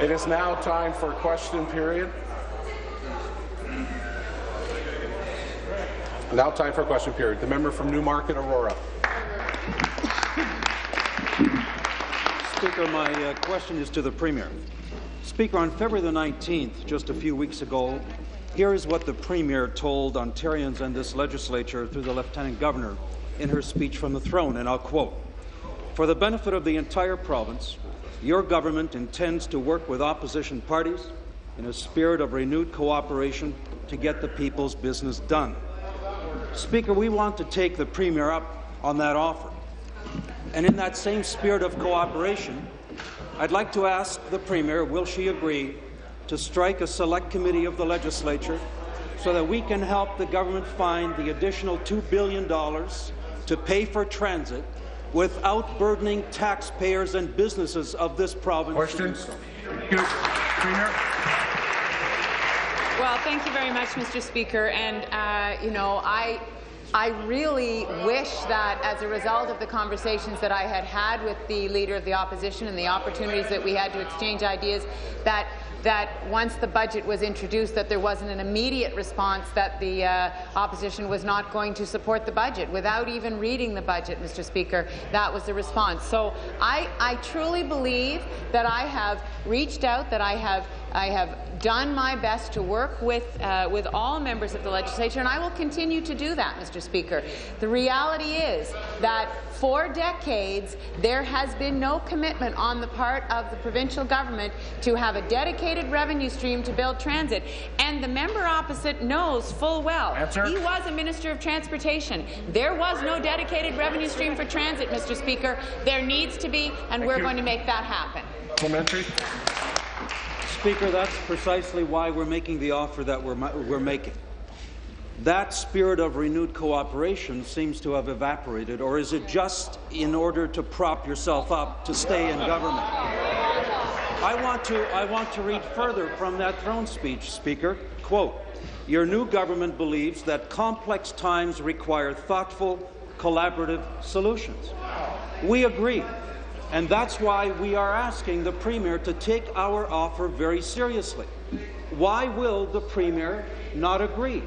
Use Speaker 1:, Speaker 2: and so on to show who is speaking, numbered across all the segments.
Speaker 1: It is now time for question period. Now time for question period. The member from Newmarket, Aurora.
Speaker 2: Speaker, my uh, question is to the Premier. Speaker, on February the 19th, just a few weeks ago, here is what the Premier told Ontarians and this legislature through the Lieutenant Governor in her speech from the throne, and I'll quote, For the benefit of the entire province, your government intends to work with opposition parties in a spirit of renewed cooperation to get the people's business done. Speaker, we want to take the Premier up on that offer. And in that same spirit of cooperation, I'd like to ask the Premier, will she agree to strike a select committee of the legislature so that we can help the government find the additional $2 billion to pay for transit without burdening taxpayers and businesses of this province.
Speaker 1: Questions?
Speaker 3: Premier. Well, thank you very much, Mr. Speaker. And, uh, you know, I I really wish that as a result of the conversations that I had had with the Leader of the Opposition and the opportunities that we had to exchange ideas, that that once the budget was introduced that there wasn't an immediate response that the uh, opposition was not going to support the budget. Without even reading the budget, Mr. Speaker, that was the response. So I, I truly believe that I have reached out, that I have I have done my best to work with, uh, with all members of the legislature, and I will continue to do that, Mr. Speaker. The reality is that for decades, there has been no commitment on the part of the provincial government to have a dedicated revenue stream to build transit. And the member opposite knows full well.
Speaker 1: Answer.
Speaker 3: He was a Minister of Transportation. There was no dedicated revenue stream for transit, Mr. Speaker. There needs to be, and
Speaker 1: Thank
Speaker 3: we're
Speaker 1: you.
Speaker 3: going to make that happen.
Speaker 1: Supplementary.
Speaker 2: Speaker, that's precisely why we're making the offer that we're, we're making. That spirit of renewed cooperation seems to have evaporated, or is it just in order to prop yourself up to stay in government? I want to, I want to read further from that throne speech, Speaker. Quote, your new government believes that complex times require thoughtful, collaborative solutions. We agree. And that's why we are asking the Premier to take our offer very seriously. Why will the Premier not agree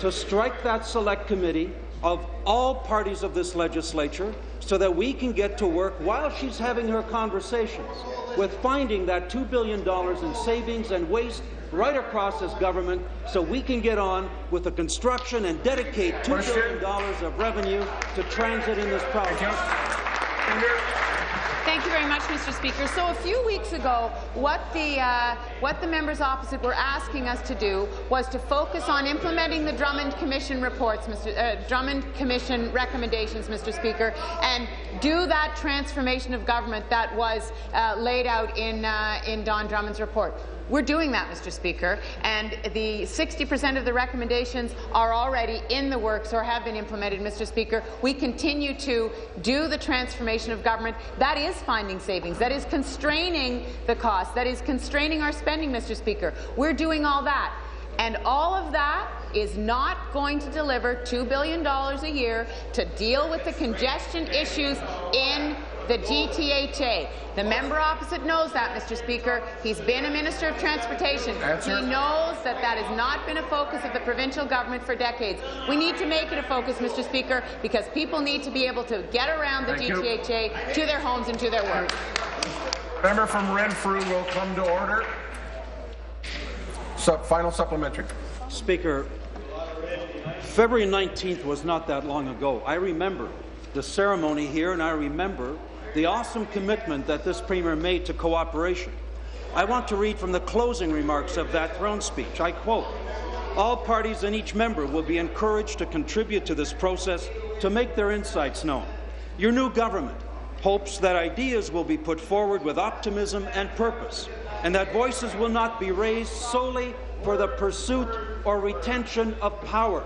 Speaker 2: to strike that select committee of all parties of this legislature so that we can get to work while she's having her conversations with finding that $2 billion in savings and waste right across this government so we can get on with the construction and dedicate $2 billion of revenue to transit in this province.
Speaker 3: Thank you very much, Mr. Speaker. So a few weeks ago, what the, uh, what the members opposite were asking us to do was to focus on implementing the Drummond Commission reports, Mr. Uh, Drummond Commission recommendations, Mr. Speaker, and do that transformation of government that was uh, laid out in, uh, in Don Drummond's report. We're doing that, Mr. Speaker, and the 60% of the recommendations are already in the works or have been implemented, Mr. Speaker. We continue to do the transformation of government. That is finding savings. That is constraining the cost. That is constraining our spending, Mr. Speaker. We're doing all that. And all of that is not going to deliver $2 billion a year to deal with the congestion issues in the GTHA. The member opposite knows that, Mr. Speaker. He's been a Minister of Transportation.
Speaker 1: Answer.
Speaker 3: He knows that that has not been a focus of the provincial government for decades. We need to make it a focus, Mr. Speaker, because people need to be able to get around the
Speaker 1: Thank you.
Speaker 3: GTHA to their homes and to their work.
Speaker 1: Member from Renfrew will come to order. Sup- final supplementary.
Speaker 2: Speaker, February 19th was not that long ago. I remember the ceremony here, and I remember the awesome commitment that this Premier made to cooperation. I want to read from the closing remarks of that throne speech. I quote, all parties and each member will be encouraged to contribute to this process to make their insights known. Your new government hopes that ideas will be put forward with optimism and purpose, and that voices will not be raised solely for the pursuit or retention of power.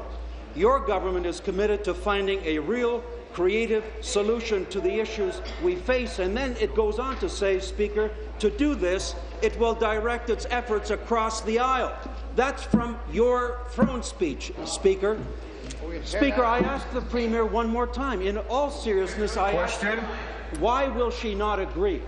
Speaker 2: Your government is committed to finding a real creative solution to the issues we face. And then it goes on to say, Speaker, to do this, it will direct its efforts across the aisle. That's from your throne speech, Speaker. Speaker, I ask the Premier one more time. In all seriousness, I
Speaker 1: Question.
Speaker 2: ask, why will she not agree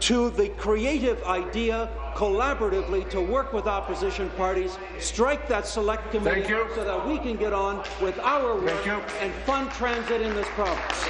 Speaker 2: to the creative idea collaboratively to work with opposition parties, strike that select committee
Speaker 1: Thank you.
Speaker 2: so that we can get on with our work
Speaker 1: Thank you.
Speaker 2: and fund transit in this province.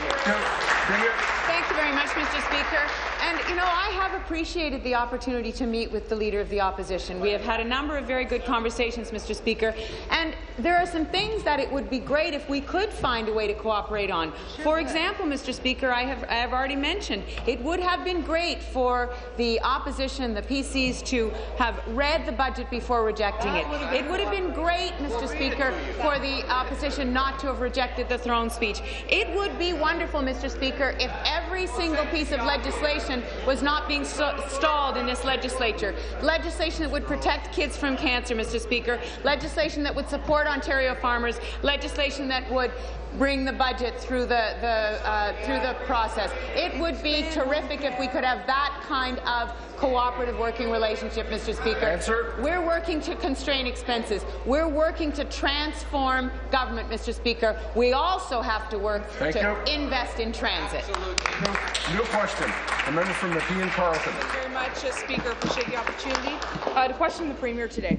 Speaker 1: Premier.
Speaker 3: Thank you very much, Mr. Speaker. And, you know, I have appreciated the opportunity to meet with the Leader of the Opposition. We have had a number of very good conversations, Mr. Speaker, and there are some things that it would be great if we could find a way to cooperate on. For example, Mr. Speaker, I have, I have already mentioned, it would have been great for the opposition, the PCs, to have read the budget before rejecting it. It would have been great, Mr. Speaker, for the opposition not to have rejected the throne speech. It would be wonderful, Mr. Speaker, if every single piece of legislation was not being st stalled in this legislature. Legislation that would protect kids from cancer, Mr. Speaker. Legislation that would support Ontario farmers. Legislation that would bring the budget through the, the uh, through the process. It would be terrific if we could have that kind of cooperative working relationship, Mr. Speaker.
Speaker 1: Answer.
Speaker 3: We're working to constrain expenses. We're working to transform government, Mr. Speaker. We also have to work
Speaker 1: Thank
Speaker 3: to
Speaker 1: you.
Speaker 3: invest in transit. Absolutely.
Speaker 1: New question. The member from Nepean Carleton.
Speaker 4: Thank you very much, uh, Speaker. Appreciate the opportunity. Uh, to question the Premier today.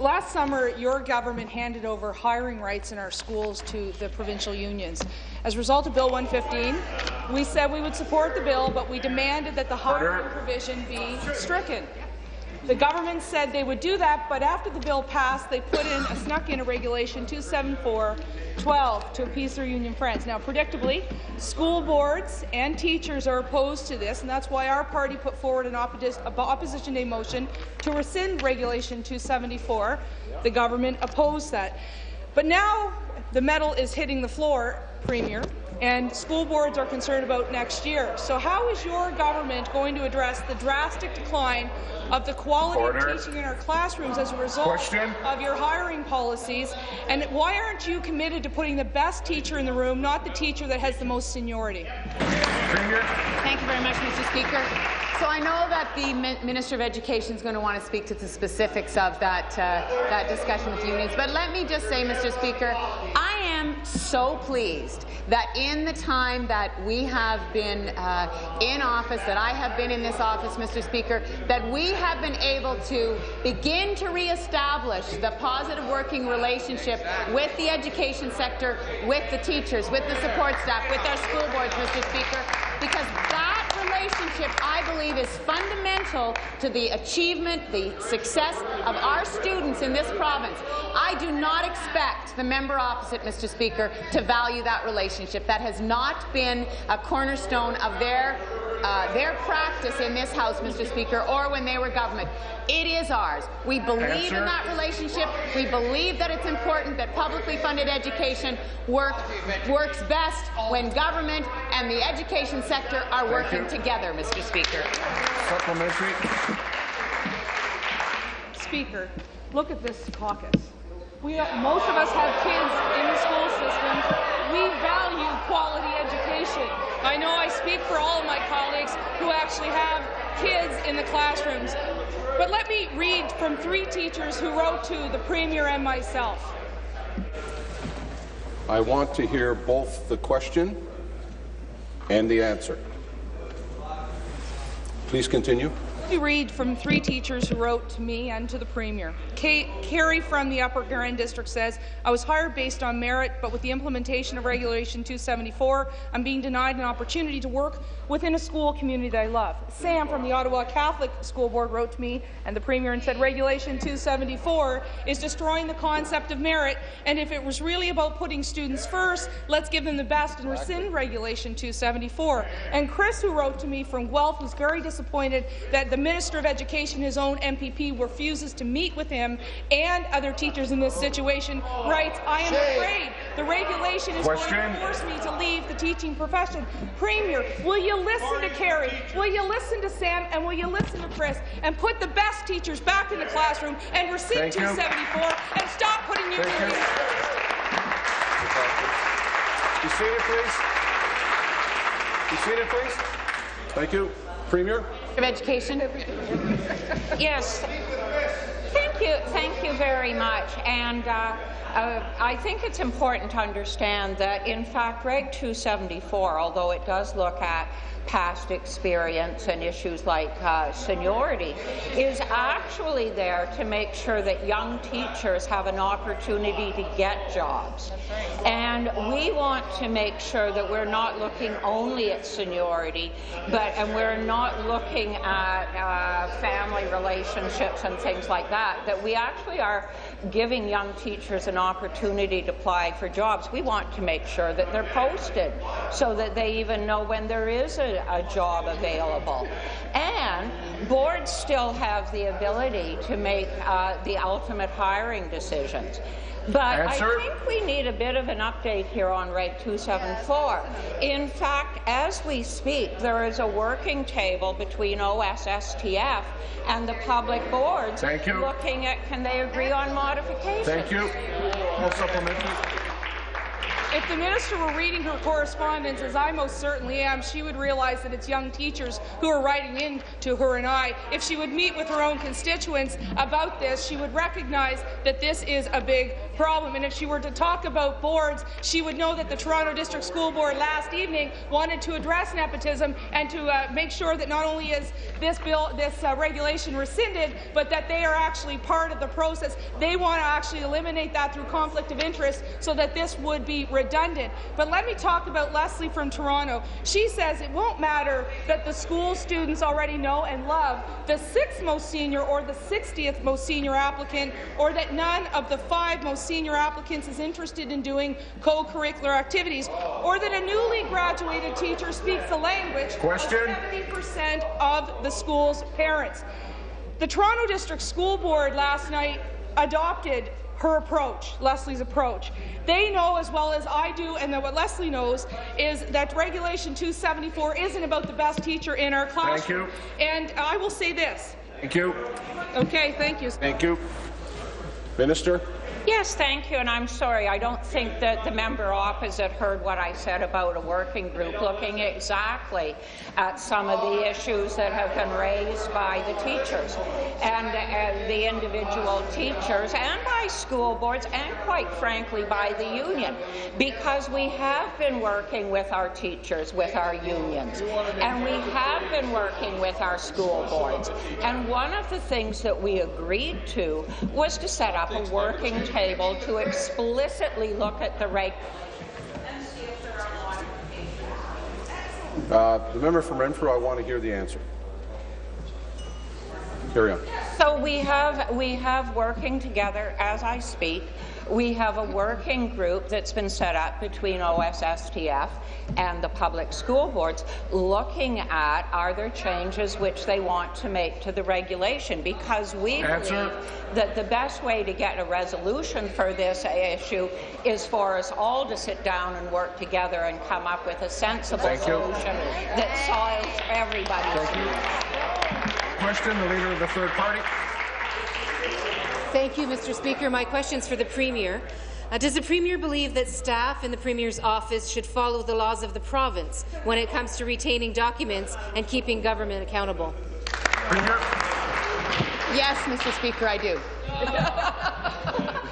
Speaker 4: Last summer, your government handed over hiring rights in our schools to the provincial unions. As a result of Bill 115, we said we would support the bill, but we demanded that the hiring provision be stricken. The government said they would do that, but after the bill passed, they put in, a snuck in a regulation 274-12 to appease their union friends. Now, predictably, school boards and teachers are opposed to this, and that's why our party put forward an opposition day motion to rescind Regulation 274. The government opposed that. But now the metal is hitting the floor, Premier, and school boards are concerned about next year. So how is your government going to address the drastic decline of the quality
Speaker 1: Order.
Speaker 4: of teaching in our classrooms as a result
Speaker 1: Question.
Speaker 4: of your hiring policies? And why aren't you committed to putting the best teacher in the room, not the teacher that has the most seniority?
Speaker 3: Thank you very much, Mr. Speaker. So I know that the Minister of Education is going to want to speak to the specifics of that, uh, that discussion with unions, but let me just say, Mr. Speaker, I am so pleased that in the time that we have been uh, in office, that I have been in this office, Mr. Speaker, that we have been able to begin to reestablish the positive working relationship with the education sector, with the teachers, with the support staff, with our school boards, Mr. Speaker, because that relationship, I believe, is fundamental to the achievement, the success of our students in this province. I do not expect the member opposite, Mr. Speaker, to value that relationship. That has not been a cornerstone of their uh, their practice in this House, Mr. Speaker, or when they were government. It is ours. We believe
Speaker 1: Answer.
Speaker 3: in that relationship. We believe that it's important that publicly funded education work, works best when government and the education sector are working
Speaker 1: you.
Speaker 3: together, Mr. Speaker.
Speaker 1: Supplementary.
Speaker 4: Speaker, look at this caucus. We are, most of us have kids in the school system. We value quality education. I know I speak for all of my colleagues who actually have kids in the classrooms. But let me read from three teachers who wrote to the Premier and myself.
Speaker 5: I want to hear both the question and the answer. Please continue.
Speaker 4: Me read from three teachers who wrote to me and to the Premier. Kate, Carrie from the Upper Grand District says, I was hired based on merit, but with the implementation of Regulation 274, I'm being denied an opportunity to work within a school community that I love. Sam from the Ottawa Catholic School Board wrote to me and the Premier and said, Regulation 274 is destroying the concept of merit, and if it was really about putting students first, let's give them the best and rescind Regulation 274. And Chris, who wrote to me from Guelph, was very disappointed that the Minister of Education, his own MPP, refuses to meet with him and other teachers in this situation, writes, I am afraid the regulation is
Speaker 1: Question.
Speaker 4: going to force me to leave the teaching profession. Premier, will you listen to Carrie? Will you listen to Sam? And will you listen to Chris? And put the best teachers back in the classroom and rescind
Speaker 1: Thank you.
Speaker 4: 274 and stop putting your
Speaker 1: Thank you. Be seated, please. Be seated, please.
Speaker 5: Thank you. Premier?
Speaker 3: Of Education.
Speaker 6: Yes. Thank you, thank you very much. And uh, uh, I think it's important to understand that, in fact, Reg 274, although it does look at past experience and issues like uh, seniority, is actually there to make sure that young teachers have an opportunity to get jobs. And we want to make sure that we're not looking only at seniority, but and we're not looking at uh, family relationships and things like that. That we actually are giving young teachers an opportunity to apply for jobs. We want to make sure that they're posted so that they even know when there is a, a job available. And boards still have the ability to make uh, the ultimate hiring decisions. But
Speaker 1: Answer.
Speaker 6: I think we need a bit of an update here on Reg 274. In fact, as we speak, there is a working table between OSSTF and the public boards
Speaker 1: Thank you.
Speaker 6: looking at can they agree on modifications.
Speaker 1: Thank you. Supplementary.
Speaker 4: If the minister were reading her correspondence, as I most certainly am, she would realize that it's young teachers who are writing in to her and I. If she would meet with her own constituents about this, she would recognize that this is a big problem. And if she were to talk about boards, she would know that the Toronto District School Board last evening wanted to address nepotism and to uh, make sure that not only is this bill, this uh, regulation rescinded, but that they are actually part of the process. They want to actually eliminate that through conflict of interest so that this would be redundant. But let me talk about Leslie from Toronto. She says it won't matter that the school students already know and love the sixth most senior or the 60th most senior applicant, or that none of the five most senior applicants is interested in doing co-curricular activities, or that a newly graduated teacher speaks the language
Speaker 1: Question.
Speaker 4: of 70% of the school's parents. The Toronto District School Board last night adopted her approach, Leslie's approach. They know as well as I do, and that what Leslie knows is that Regulation 274 isn't about the best teacher in our classroom.
Speaker 1: you.
Speaker 4: And I will say this.
Speaker 1: Thank you.
Speaker 4: Okay, thank you.
Speaker 1: Thank you.
Speaker 5: Minister?
Speaker 6: Yes, thank you, and I'm sorry. I don't think that the member opposite heard what I said about a working group looking exactly at some of the issues that have been raised by the teachers and uh, the individual teachers and by school boards and, quite frankly, by the union, because we have been working with our teachers, with our unions, and we have been working with our school boards. And one of the things that we agreed to was to set up a working table to explicitly look at the reg and see if there are modifications.
Speaker 5: Uh, the member from Renfrew, I want to hear the answer. Carry on.
Speaker 6: So we have we have working together as I speak. We have a working group that's been set up between OSSTF and the public school boards looking at are there changes which they want to make to the regulation because we
Speaker 1: Answer.
Speaker 6: believe that the best way to get a resolution for this issue is for us all to sit down and work together and come up with a sensible
Speaker 1: Thank you.
Speaker 6: solution that solves everybody's
Speaker 1: Thank you. Question, the Leader of the Third Party.
Speaker 7: Thank you, Mr. Speaker. My question's for the Premier. Uh, does the Premier believe that staff in the Premier's office should follow the laws of the province when it comes to retaining documents and keeping government accountable?
Speaker 1: Premier.
Speaker 3: Yes, Mr. Speaker, I do.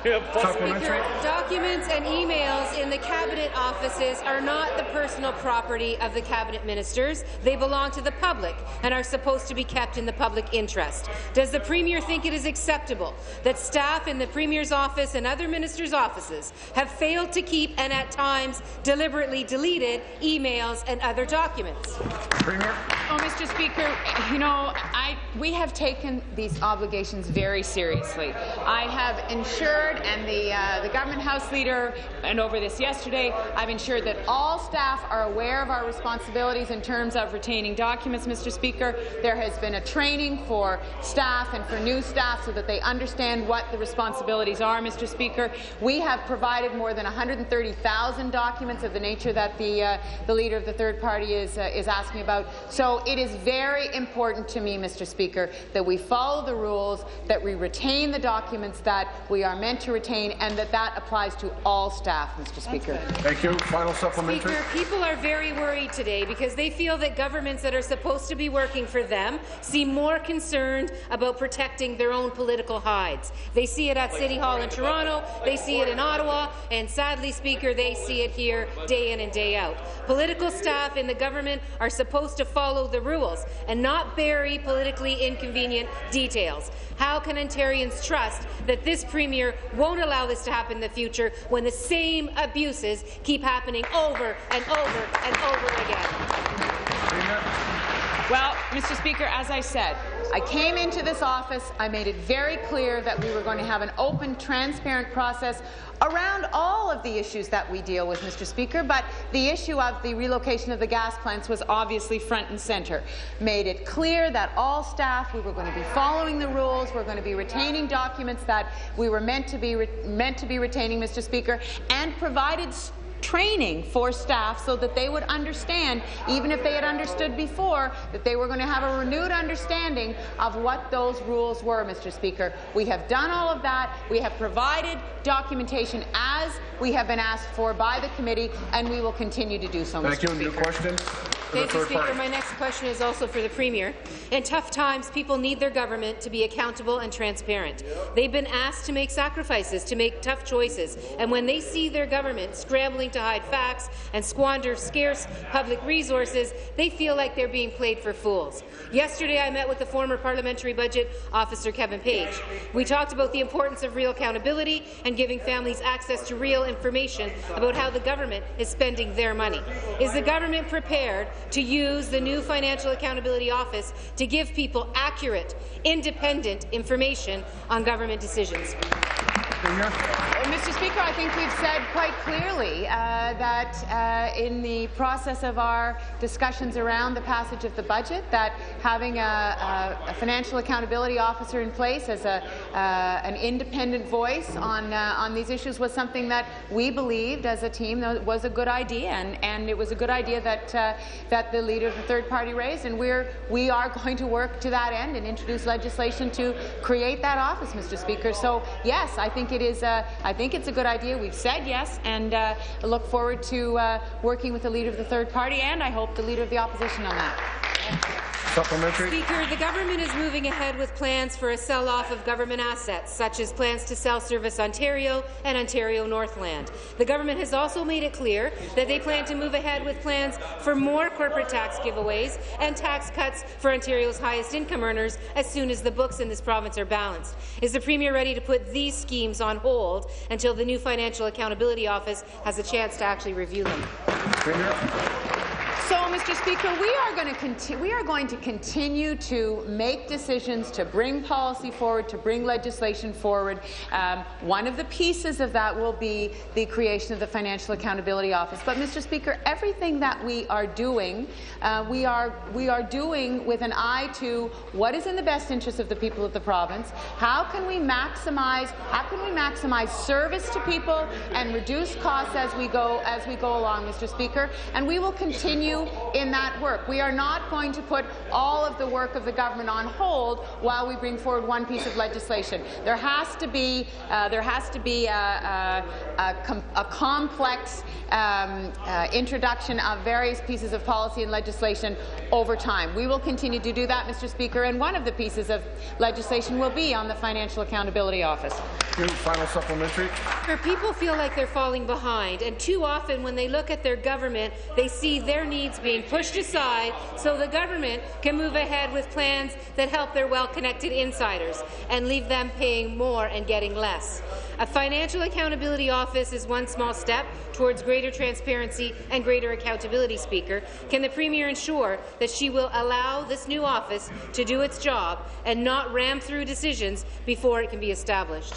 Speaker 1: Supplementary.
Speaker 7: Documents and emails in the Cabinet offices are not the personal property of the Cabinet ministers. They belong to the public and are supposed to be kept in the public interest. Does the Premier think it is acceptable that staff in the Premier's office and other ministers' offices have failed to keep and at times deliberately deleted emails and other documents?
Speaker 1: Premier.
Speaker 3: Oh, Mr. Speaker, you know, I, we have taken these obligations very seriously. I have ensured, and the, uh, the government house leader and over this yesterday, I've ensured that all staff are aware of our responsibilities in terms of retaining documents, Mr. Speaker. There has been a training for staff and for new staff so that they understand what the responsibilities are, Mr. Speaker. We have provided more than 130,000 documents of the nature that the, uh, the leader of the third party is, uh, is asking about. So So it is very important to me, Mr. Speaker, that we follow the rules, that we retain the documents that we are meant to retain, and that that applies to all staff, Mr. Speaker.
Speaker 5: Thank you. Final supplementary.
Speaker 7: Speaker, people are very worried today because they feel that governments that are supposed to be working for them seem more concerned about protecting their own political hides. They see it at City Hall in Toronto, they see it in Ottawa, and sadly, Speaker, they see it here day in and day out. Political staff in the government are supposed to follow the rules and not bury politically inconvenient details. How can Ontarians trust that this Premier won't allow this to happen in the future when the same abuses keep happening over and over and over again?
Speaker 3: Well, Mr. Speaker, as I said, I came into this office, I made it very clear that we were going to have an open, transparent process around all of the issues that we deal with, Mr. Speaker, but the issue of the relocation of the gas plants was obviously front and centre. Made it clear that all staff, we were going to be following the rules, we're going to be retaining documents that we were meant to be meant to be retaining, Mr. Speaker, and provided training for staff so that they would understand, even if they had understood before, that they were going to have a renewed understanding of what those rules were, Mr. Speaker. We have done all of that. We have provided documentation as we have been asked for by the committee, and we will continue to do so,
Speaker 5: Thank
Speaker 3: Mr.
Speaker 5: you. New
Speaker 3: Speaker.
Speaker 5: question.
Speaker 7: Thank you, Speaker. My next question is also for the Premier. In tough times, people need their government to be accountable and transparent. They've been asked to make sacrifices, to make tough choices, and when they see their government scrambling to hide facts and squander scarce public resources, they feel like they're being played for fools. Yesterday, I met with the former Parliamentary Budget Officer Kevin Page. We talked about the importance of real accountability and giving families access to real information about how the government is spending their money. Is the government prepared to use the new Financial Accountability Office to give people accurate, independent information on government decisions?
Speaker 3: Mr. Speaker, I think we've said quite clearly uh, that uh, in the process of our discussions around the passage of the budget, that having a, a, financial accountability officer in place as a, uh, an independent voice on uh, on these issues was something that we believed as a team was a good idea, and, and it was a good idea that uh, that the leader of the third party raised, and we're we are going to work to that end and introduce legislation to create that office, Mr. Speaker. So yes, I think it is. Uh, I think it's a good idea. We've said yes, and uh, look forward to uh, working with the leader of the third party, and I hope the leader of the opposition on that.
Speaker 5: Supplementary.
Speaker 7: Speaker, the government is moving ahead with plans for a sell-off of government assets, such as plans to sell Service Ontario and Ontario Northland. The government has also made it clear that they plan to move ahead with plans for more corporate tax giveaways and tax cuts for Ontario's highest income earners as soon as the books in this province are balanced. Is the Premier ready to put these schemes on hold until the new Financial Accountability Office has a chance to actually review them?
Speaker 5: Premier.
Speaker 3: So, Mr. Speaker, we are going to continue. We are going to continue to make decisions to bring policy forward, to bring legislation forward. Um, one of the pieces of that will be the creation of the Financial Accountability Office. But, Mr. Speaker, everything that we are doing, uh, we are we are doing with an eye to what is in the best interest of the people of the province. How can we maximize? How can we maximize service to people and reduce costs as we go as we go along, Mr. Speaker? And we will continue in that work. We are not going to put all of the work of the government on hold while we bring forward one piece of legislation. There has to be uh, there has to be a, a, a, com a complex um, uh, introduction of various pieces of policy and legislation over time. We will continue to do that, Mr. Speaker, and one of the pieces of legislation will be on the Financial Accountability Office.
Speaker 5: Final supplementary.
Speaker 7: Where people feel like they're falling behind, and too often when they look at their government, they see their needs being pushed aside so the government can move ahead with plans that help their well-connected insiders and leave them paying more and getting less. A financial accountability office is one small step towards greater transparency and greater accountability, Speaker. Can the Premier ensure that she will allow this new office to do its job and not ram through decisions before it can be established?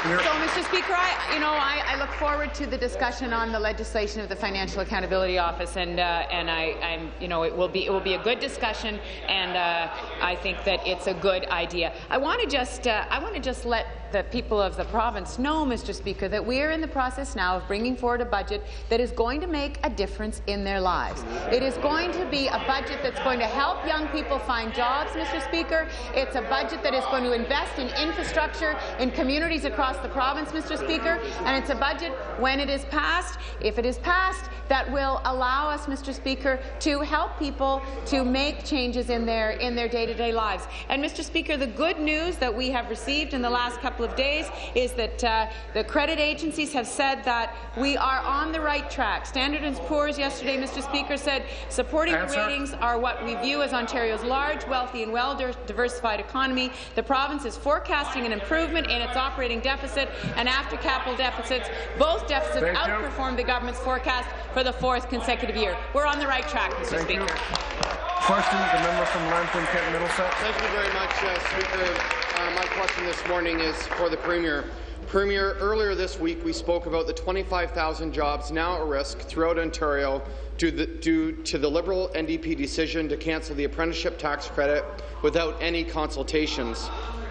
Speaker 3: So, Mr. Speaker, I, you know, I, I, look forward to the discussion on the legislation of the Financial Accountability Office, and uh, and I, am you know, it will be it will be a good discussion, and uh, I think that it's a good idea. I want to just uh, I want to just let the people of the province know, Mr. Speaker, that we are in the process now of bringing forward a budget that is going to make a difference in their lives. It is going to be a budget that's going to help young people find jobs, Mr. Speaker. It's a budget that is going to invest in infrastructure in communities across the province, Mr. Speaker, and it's a budget, when it is passed, if it is passed, that will allow us, Mr. Speaker, to help people to make changes in their in their day-to-day -day lives. And, Mr. Speaker, the good news that we have received in the last couple couple of days is that uh, the credit agencies have said that we are on the right track. Standard & Poor's yesterday, Mr. Speaker, said supporting Answer. the ratings are what we view as Ontario's large, wealthy and well-diversified economy. The province is forecasting an improvement in its operating deficit and after capital deficits. Both deficits Thank outperformed you. the government's forecast for the fourth consecutive year. We're on the right track, Mr. Thank Speaker. You.
Speaker 1: Question, the member from Lambton, Kent, Middlesex.
Speaker 8: Thank you very much, uh, Speaker. Uh, my question this morning is for the Premier. Premier, earlier this week we spoke about the 25,000 jobs now at risk throughout Ontario due, the, due, to the Liberal NDP decision to cancel the apprenticeship tax credit without any consultations.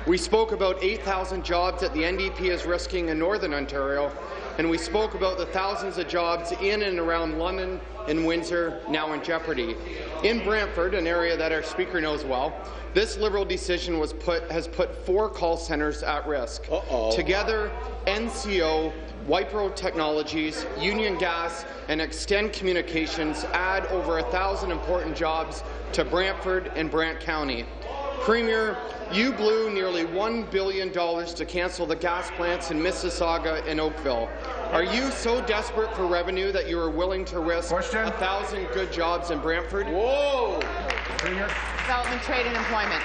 Speaker 8: We spoke about 8,000 jobs that the NDP is risking in Northern Ontario, and we spoke about the thousands of jobs in and around London and Windsor now in jeopardy. In Brantford, an area that our Speaker knows well, this Liberal decision put, has put four call centres at risk. Uh -oh. Together, NCO, Wipro Technologies, Union Gas, and Extend Communications add over a thousand important jobs to Brantford and Brant County. Premier, you blew nearly $1 billion to cancel the gas plants in Mississauga and Oakville. Are you so desperate for revenue that you are willing to risk Question? a thousand good jobs in Brantford?
Speaker 1: Whoa!
Speaker 3: Development, Trade and Employment.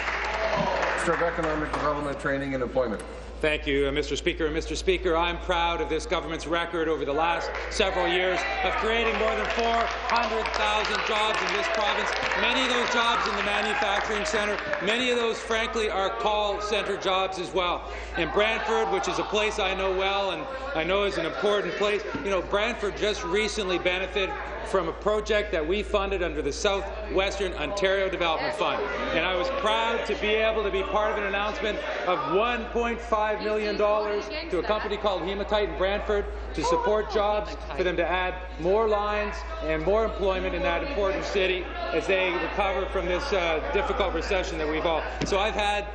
Speaker 1: Minister of Economic Development, Training and Employment.
Speaker 9: Thank you, uh, Mr. Speaker. Mr. Speaker, I'm proud of this government's record over the last several years of creating more than 400,000 jobs in this province. Many of those jobs in the manufacturing centre, many of those, frankly, are call centre jobs as well. In Brantford, which is a place I know well and I know is an important place, you know, Brantford just recently benefited from a project that we funded under the Southwestern Ontario Development Fund. And I was proud to be able to be part of an announcement of $1.5 million to a company called Hematite in Brantford to support jobs, for them to add more lines and more employment in that important city as they recover from this uh, difficult recession that we've all. So I've had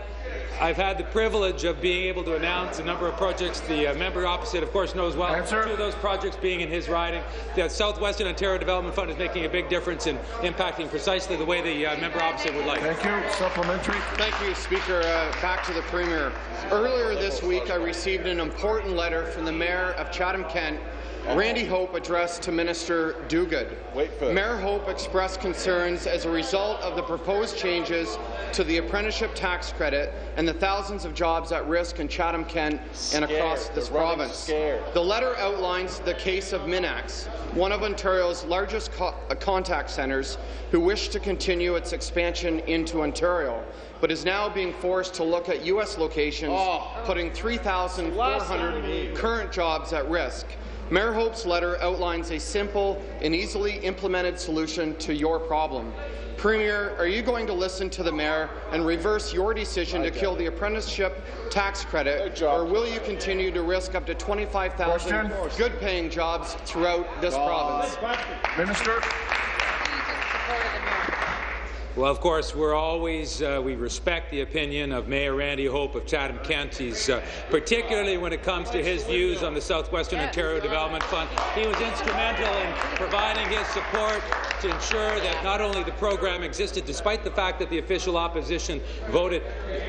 Speaker 9: I've had the privilege of being able to announce a number of projects. The uh, member opposite, of course, knows well.
Speaker 1: Answer.
Speaker 9: Two of those projects being in his riding. The Southwestern Ontario Development Fund is making a big difference in impacting precisely the way the uh, member opposite would like.
Speaker 1: Thank you. Supplementary.
Speaker 8: Thank you, Speaker. Uh, back to the Premier. Earlier this week, I received an important letter from the Mayor of Chatham-Kent Randy Hope addressed to Minister Duguid. Mayor Hope expressed concerns as a result of the proposed changes to the apprenticeship tax credit and the thousands of jobs at risk in Chatham-Kent and across this They're province. Scared. The letter outlines the case of Minacs, one of Ontario's largest co uh, contact centres, who wished to continue its expansion into Ontario but is now being forced to look at U.S. locations, oh. putting 3,400 current jobs at risk. Mayor Hope's letter outlines a simple and easily implemented solution to your problem. Premier, are you going to listen to the mayor and reverse your decision to kill the apprenticeship tax credit, or will you continue to risk up to 25,000 good-paying jobs throughout this province?
Speaker 1: Minister.
Speaker 9: Well, of course, we're always, uh, we respect the opinion of Mayor Randy Hope of Chatham-Kent. He's, uh, particularly when it comes to his views on the Southwestern Ontario Development Fund. He was instrumental in providing his support to ensure that not only the program existed, despite the fact that the official opposition voted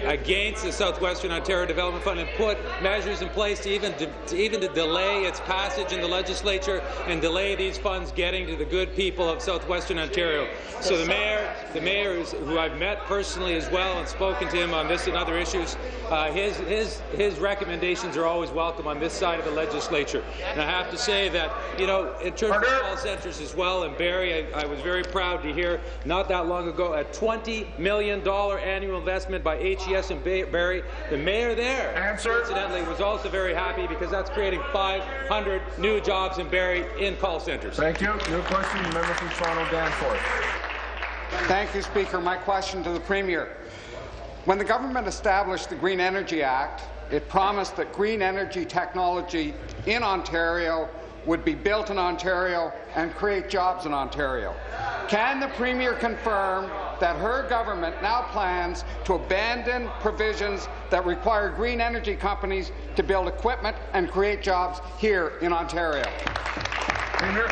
Speaker 9: against the Southwestern Ontario Development Fund and put measures in place to even to, to even to delay its passage in the legislature and delay these funds getting to the good people of Southwestern Ontario. So the mayor, the mayor mayor, who's- who I've met personally as well and spoken to him on this and other issues, uh, his, his, his recommendations are always welcome on this side of the legislature. And I have to say that, you know, in terms of call centres as well, and Barrie, I, I was very proud to hear not that long ago a $20 million annual investment by HES in Barrie. The mayor there,
Speaker 1: Answer.
Speaker 9: incidentally, was also very happy because that's creating 500 new jobs in Barrie in call centres.
Speaker 1: Thank you. New question, member from Toronto Danforth.
Speaker 10: Thank you, Speaker. My question to the Premier. When the government established the Green Energy Act, it promised that green energy technology in Ontario would be built in Ontario and create jobs in Ontario. Can the Premier confirm that her government now plans to abandon provisions that require green energy companies to build equipment and create jobs here in Ontario?
Speaker 1: Premier.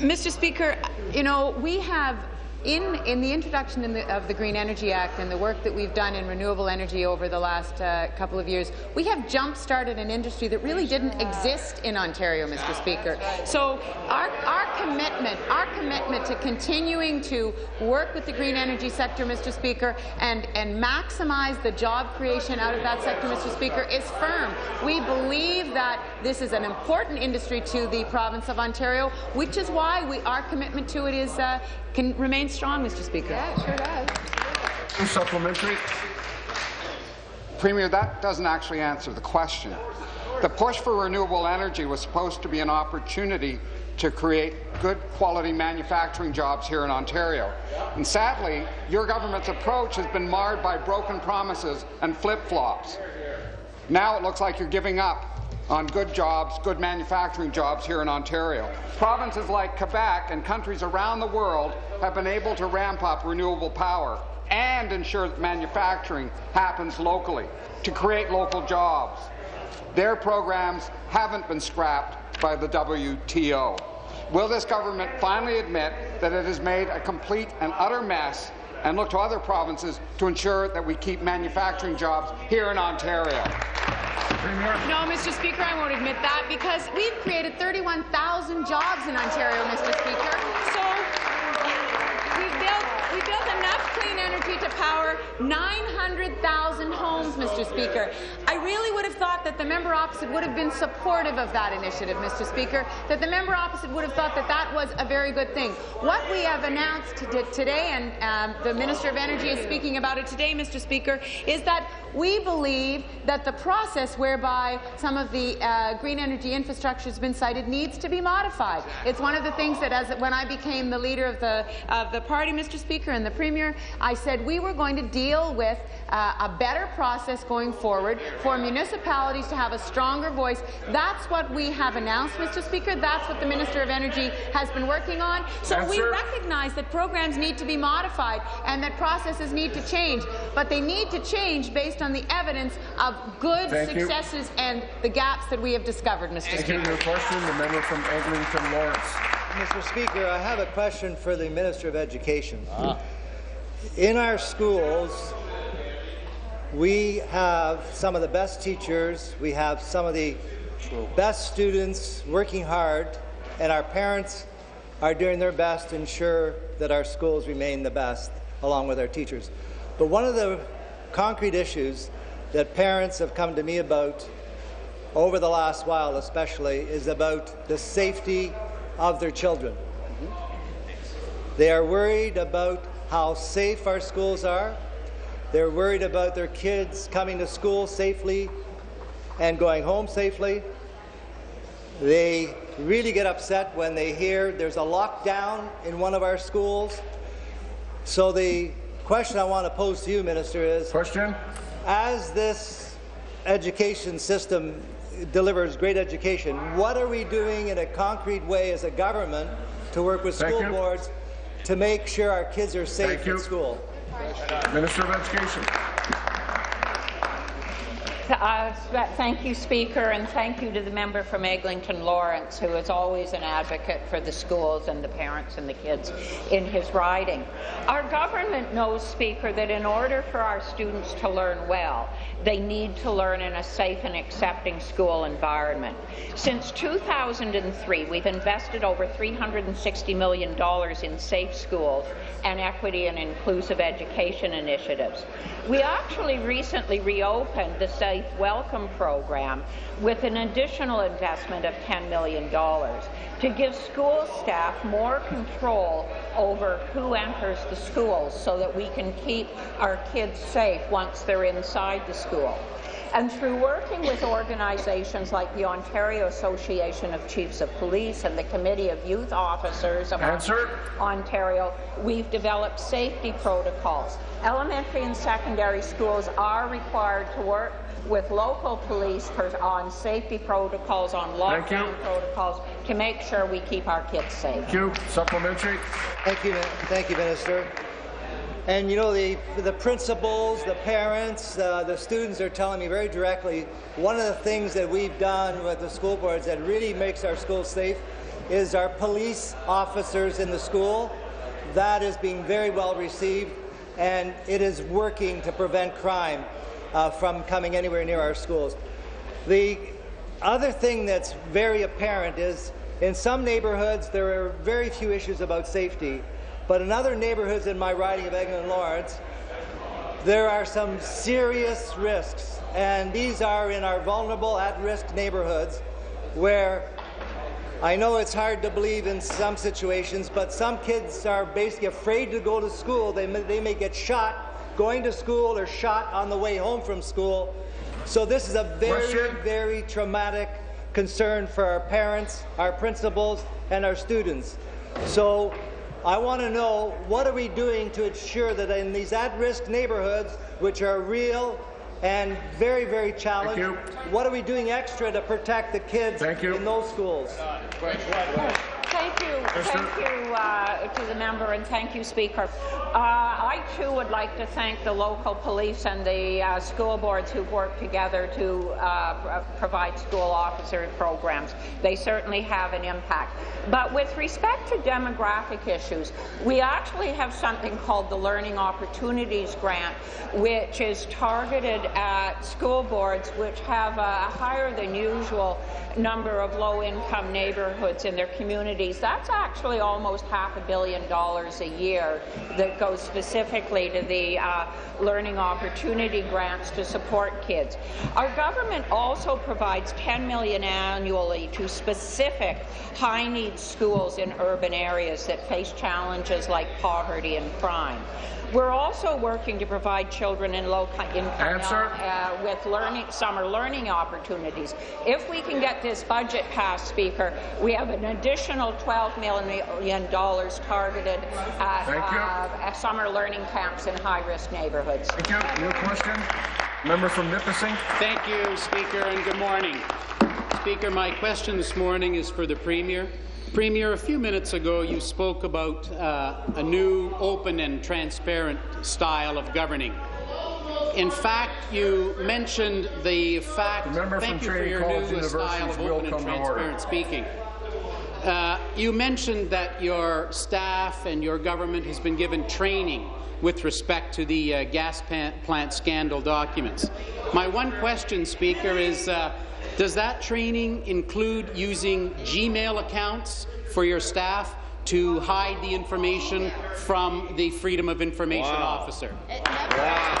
Speaker 3: Mr. Speaker, you know, we have in, in the introduction in the, of the Green Energy Act and the work that we've done in renewable energy over the last uh, couple of years, we have jump-started an industry that really didn't exist in Ontario, Mr. Speaker. So our, our commitment, our commitment to continuing to work with the green energy sector, Mr. Speaker, and, and maximize the job creation out of that sector, Mr. Speaker, is firm. We believe that this is an important industry to the province of Ontario, which is why we, our commitment to it is uh, can remain strong, Mr. Speaker.
Speaker 7: Yeah, sure does.
Speaker 1: Supplementary.
Speaker 10: Premier, that doesn't actually answer the question. The push for renewable energy was supposed to be an opportunity to create good quality manufacturing jobs here in Ontario. And sadly, your government's approach has been marred by broken promises and flip-flops. Now it looks like you're giving up on good jobs, good manufacturing jobs here in Ontario. Provinces like Quebec and countries around the world have been able to ramp up renewable power and ensure that manufacturing happens locally to create local jobs. Their programs haven't been scrapped by the WTO. Will this government finally admit that it has made a complete and utter mess and look to other provinces to ensure that we keep manufacturing jobs here in Ontario?
Speaker 1: Premier.
Speaker 3: No, Mr. Speaker, I won't admit that because we've created 31,000 jobs in Ontario, Mr. Speaker. So we've built, we built enough clean energy to power 900,000 homes, Mr. Speaker. I really would have thought that the member opposite would have been supportive of that initiative, Mr. Speaker, that the member opposite would have thought that that was a very good thing. What we have announced today, and um, the Minister of Energy is speaking about it today, Mr. Speaker, is that we believe that the process whereby some of the uh, green energy infrastructure has been sited needs to be modified. It's one of the things that, as when I became the leader of the of the party, Mr. Speaker, and the Premier, I said we were going to deal with uh, a better process going forward for municipalities to have a stronger voice. That's what we have announced, Mr. Speaker. That's what the Minister of Energy has been working on. So we recognize that programs need to be modified and that processes need to change, but they need to change based on the evidence of good
Speaker 1: Thank you.
Speaker 3: successes and the gaps that we have discovered, Mr.
Speaker 1: Thank
Speaker 3: Speaker.
Speaker 1: you. New question, the member from Eglinton Lawrence.
Speaker 11: Mr. Speaker, I have a question for the Minister of Education. Ah. In our schools, we have some of the best teachers, we have some of the best students working hard, and our parents are doing their best to ensure that our schools remain the best, along with our teachers. But one of the concrete issues that parents have come to me about over the last while especially is about the safety of their children. They are worried about how safe our schools are. They're worried about their kids coming to school safely and going home safely. They really get upset when they hear there's a lockdown in one of our schools. So the question I want to pose to you, Minister, is
Speaker 1: Question.
Speaker 11: as this education system delivers great education, what are we doing in a concrete way as a government to work with
Speaker 1: Thank
Speaker 11: school
Speaker 1: you.
Speaker 11: boards to make sure our kids are safe
Speaker 1: Thank you.
Speaker 11: school?
Speaker 1: Minister of Education.
Speaker 6: Uh, thank you, Speaker, and thank you to the member from Eglinton Lawrence, who is always an advocate for the schools and the parents and the kids in his riding. Our government knows, Speaker, that in order for our students to learn well, they need to learn in a safe and accepting school environment. Since 2003, we've invested over $360 million in safe schools and equity and inclusive education initiatives. We actually recently reopened the Safe Welcome program with an additional investment of $10 million to give school staff more control over who enters the schools so that we can keep our kids safe once they're inside the school. And through working with organizations like the Ontario Association of Chiefs of Police and the Committee of Youth Officers of
Speaker 1: Answer.
Speaker 6: Ontario, we've developed safety protocols. Elementary and secondary schools are required to work with local police on safety protocols, on lockdown protocols, to make sure we keep our kids safe.
Speaker 1: Thank you. Supplementary.
Speaker 11: Thank you, thank you, Minister. And you know, the, the principals, the parents, uh, the students are telling me very directly one of the things that we've done with the school boards that really makes our schools safe is our police officers in the school. That is being very well received, and it is working to prevent crime uh, from coming anywhere near our schools. The other thing that's very apparent is in some neighborhoods there are very few issues about safety, but in other neighborhoods in my riding of Eglinton Lawrence, there are some serious risks, and these are in our vulnerable, at-risk neighborhoods where I know it's hard to believe in some situations, but some kids are basically afraid to go to school. They may, they may get shot going to school or shot on the way home from school. So this is a very, Question? very traumatic concern for our parents, our principals, and our students. So I want to know what are we doing to ensure that in these at-risk neighborhoods, which are real and very, very challenged, what are we doing extra to protect the kids in those schools?
Speaker 6: Thank you. Thank you uh, to the member, and thank you, Speaker. Uh, I, too, would like to thank the local police and the uh, school boards who've worked together to uh, provide school officer programs. They certainly have an impact. But with respect to demographic issues, we actually have something called the Learning Opportunities Grant, which is targeted at school boards which have a higher than usual number of low-income neighbourhoods in their communities. That's actually almost half a billion dollars a year that goes specifically to the uh, learning opportunity grants to support kids. Our government also provides 10 million annually to specific high-need schools in urban areas that face challenges like poverty and crime. We're also working to provide children in low income uh, with learning, summer learning opportunities. If we can get this budget passed, Speaker, we have an additional $12 million targeted at, uh, at summer learning camps in high-risk neighbourhoods.
Speaker 1: Thank you. New question. Member from Nipissing.
Speaker 12: Thank you, Speaker, and good morning. Speaker, my question this morning is for the Premier. Premier, a few minutes ago you spoke about uh, a new, open and transparent style of governing. In fact, you mentioned the fact. Thank you for your new style of open and transparent speaking. Uh, you mentioned that your staff and your government has been given training with respect to the uh, gas plant scandal documents. My one question, Speaker, is uh, does that training include using Gmail accounts for your staff to hide the information from the Freedom of Information wow. officer? Wow.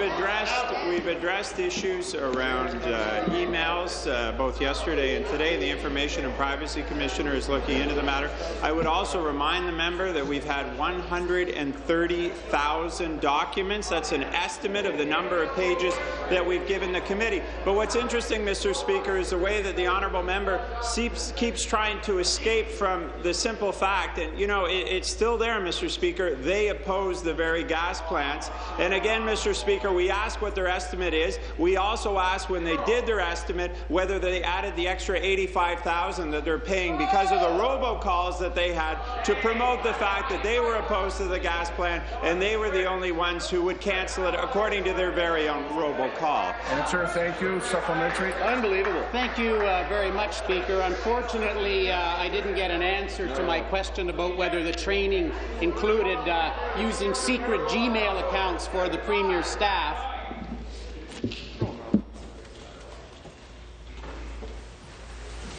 Speaker 13: We've addressed we've addressed issues around uh, emails uh, both yesterday and today. The Information and Privacy Commissioner is looking into the matter. I would also remind the member that we've had 130,000 documents. That's an estimate of the number of pages that we've given the committee. But what's interesting, Mr. Speaker, is the way that the honourable member keeps, keeps trying to escape from the simple fact, and you know it, it's still there, Mr. Speaker. They oppose the very gas plants, and again, Mr. Speaker. Speaker, we ask what their estimate is. We also ask when they did their estimate whether they added the extra 85,000 that they're paying because of the robocalls that they had to promote the fact that they were opposed to the gas plant and they were the only ones who would cancel it according to their very own robocall.
Speaker 5: Answer. Thank you. Supplementary.
Speaker 8: Unbelievable.
Speaker 12: Thank you uh, very much, Speaker. Unfortunately, uh, I didn't get an answer to my question about whether the training included uh, using secret Gmail accounts for the Premier's staff.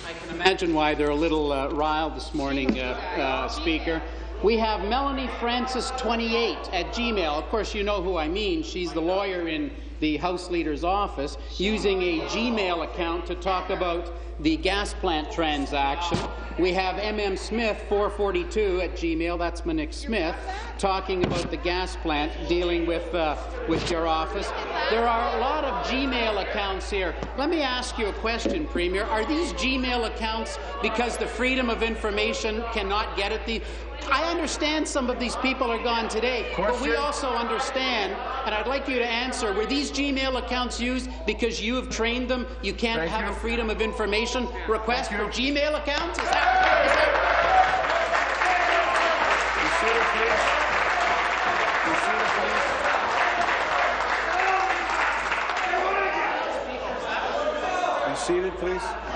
Speaker 12: I can imagine why they're a little uh, riled this morning, uh, uh, Speaker. We have Melanie Francis 28 at Gmail. Of course, you know who I mean. She's the lawyer in the House Leader's office, using a Gmail account to talk about the gas plant transaction. We have MM Smith 442 at Gmail, that's Monique Smith, talking about the gas plant, dealing with, uh, with your office. There are a lot of Gmail accounts here. Let me ask you a question, Premier. Are these Gmail accounts because the Freedom of Information cannot get at the I understand some of these people are gone today, Question. but we also understand, and I'd like you to answer, were these Gmail accounts used because you have trained them, you can't Thank have you. a freedom of information request for Gmail accounts? Is that, is that
Speaker 1: Be seated, please.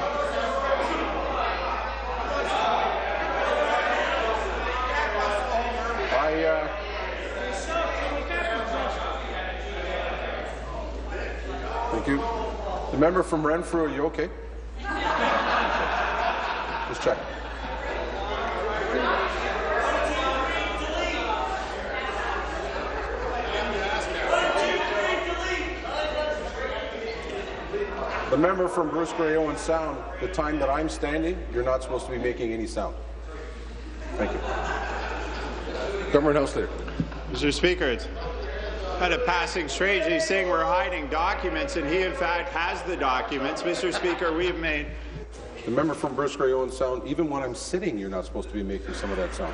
Speaker 5: Thank you. The member from Renfrew, are you okay? Just check. The member from Bruce Grey Owen Sound, the time that I'm standing, you're not supposed to be making any sound. Thank you. Government House Leader.
Speaker 13: Mr. Speaker, kind of passing strangely saying we're hiding documents, and he, in fact, has the documents. Mr. Speaker, we have made.
Speaker 5: The member from Grey Owen Sound, even when I'm sitting, you're not supposed to be making some of that sound.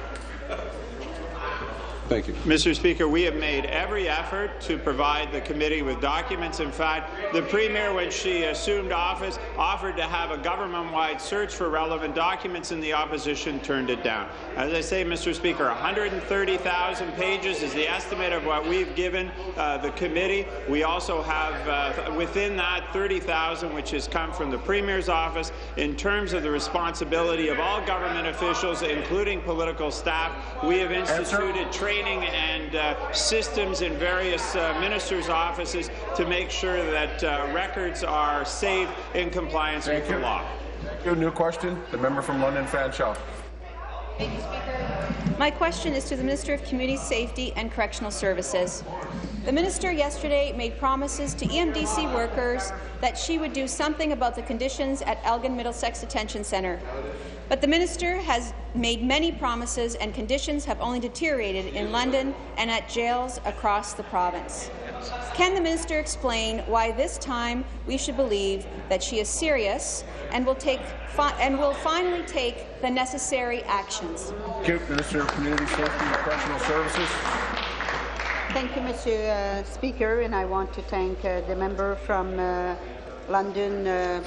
Speaker 5: Thank you.
Speaker 13: Mr. Speaker, we have made every effort to provide the committee with documents. In fact, the Premier, when she assumed office, offered to have a government-wide search for relevant documents, and the opposition turned it down. As I say, Mr. Speaker, 130,000 pages is the estimate of what we've given uh, the committee. We also have, uh, within that, 30,000, which has come from the Premier's office. In terms of the responsibility of all government officials, including political staff, we have instituted training training and uh, systems in various uh, ministers' offices to make sure that uh, records are saved in compliance
Speaker 5: Thank
Speaker 13: with
Speaker 5: you.
Speaker 13: the law.
Speaker 5: Good new question. The member from London Fanshawe.
Speaker 14: Thank you, Speaker. My question is to the Minister of Community Safety and Correctional Services. The minister yesterday made promises to EMDC workers that she would do something about the conditions at Elgin Middlesex Detention Centre. But the minister has made many promises and conditions have only deteriorated in London and at jails across the province. Can the minister explain why this time we should believe that she is serious and will take and will finally take the necessary actions?
Speaker 5: Thank you, Minister of Community Safety and Correctional Services.
Speaker 15: Thank you, Mr. Uh, Speaker, and I want to thank uh, the member from uh, London uh,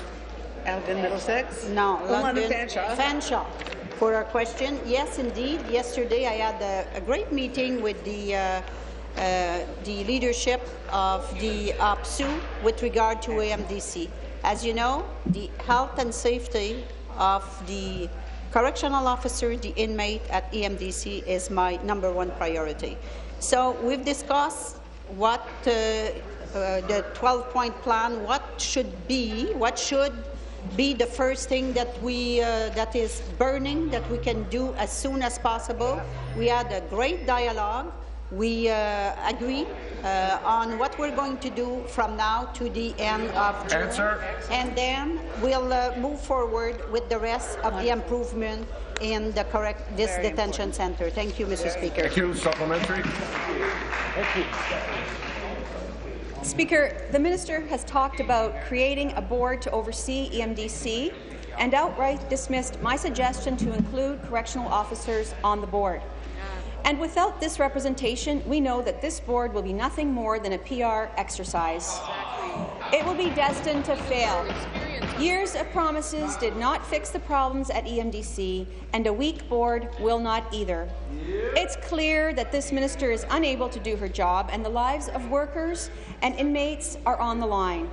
Speaker 16: Elgin Middlesex?
Speaker 15: No,
Speaker 16: oh,
Speaker 15: London,
Speaker 16: Fanshawe.
Speaker 15: Fanshawe. For our question, yes, indeed. Yesterday, I had a, a great meeting with the uh, the leadership of the OPSEU with regard to EMDC. As you know, the health and safety of the correctional officer, the inmate at EMDC is my number one priority. So we've discussed what uh, uh, the 12-point plan, what should be, what should be the first thing that we uh, that is burning that we can do as soon as possible. We had a great dialogue. We uh, agree uh, on what we're going to do from now to the end of June.
Speaker 5: Answer.
Speaker 15: And then we'll uh, move forward with the rest of the improvement in the correct this Very detention important. center. Thank you, Mr. Speaker.
Speaker 5: Thank you. Supplementary. Thank you.
Speaker 14: Speaker, the minister has talked about creating a board to oversee EMDC and outright dismissed my suggestion to include correctional officers on the board. And without this representation, we know that this board will be nothing more than a PR exercise. It will be destined to fail. Years of promises did not fix the problems at EMDC, and a weak board will not either. It's clear that this minister is unable to do her job, and the lives of workers and inmates are on the line.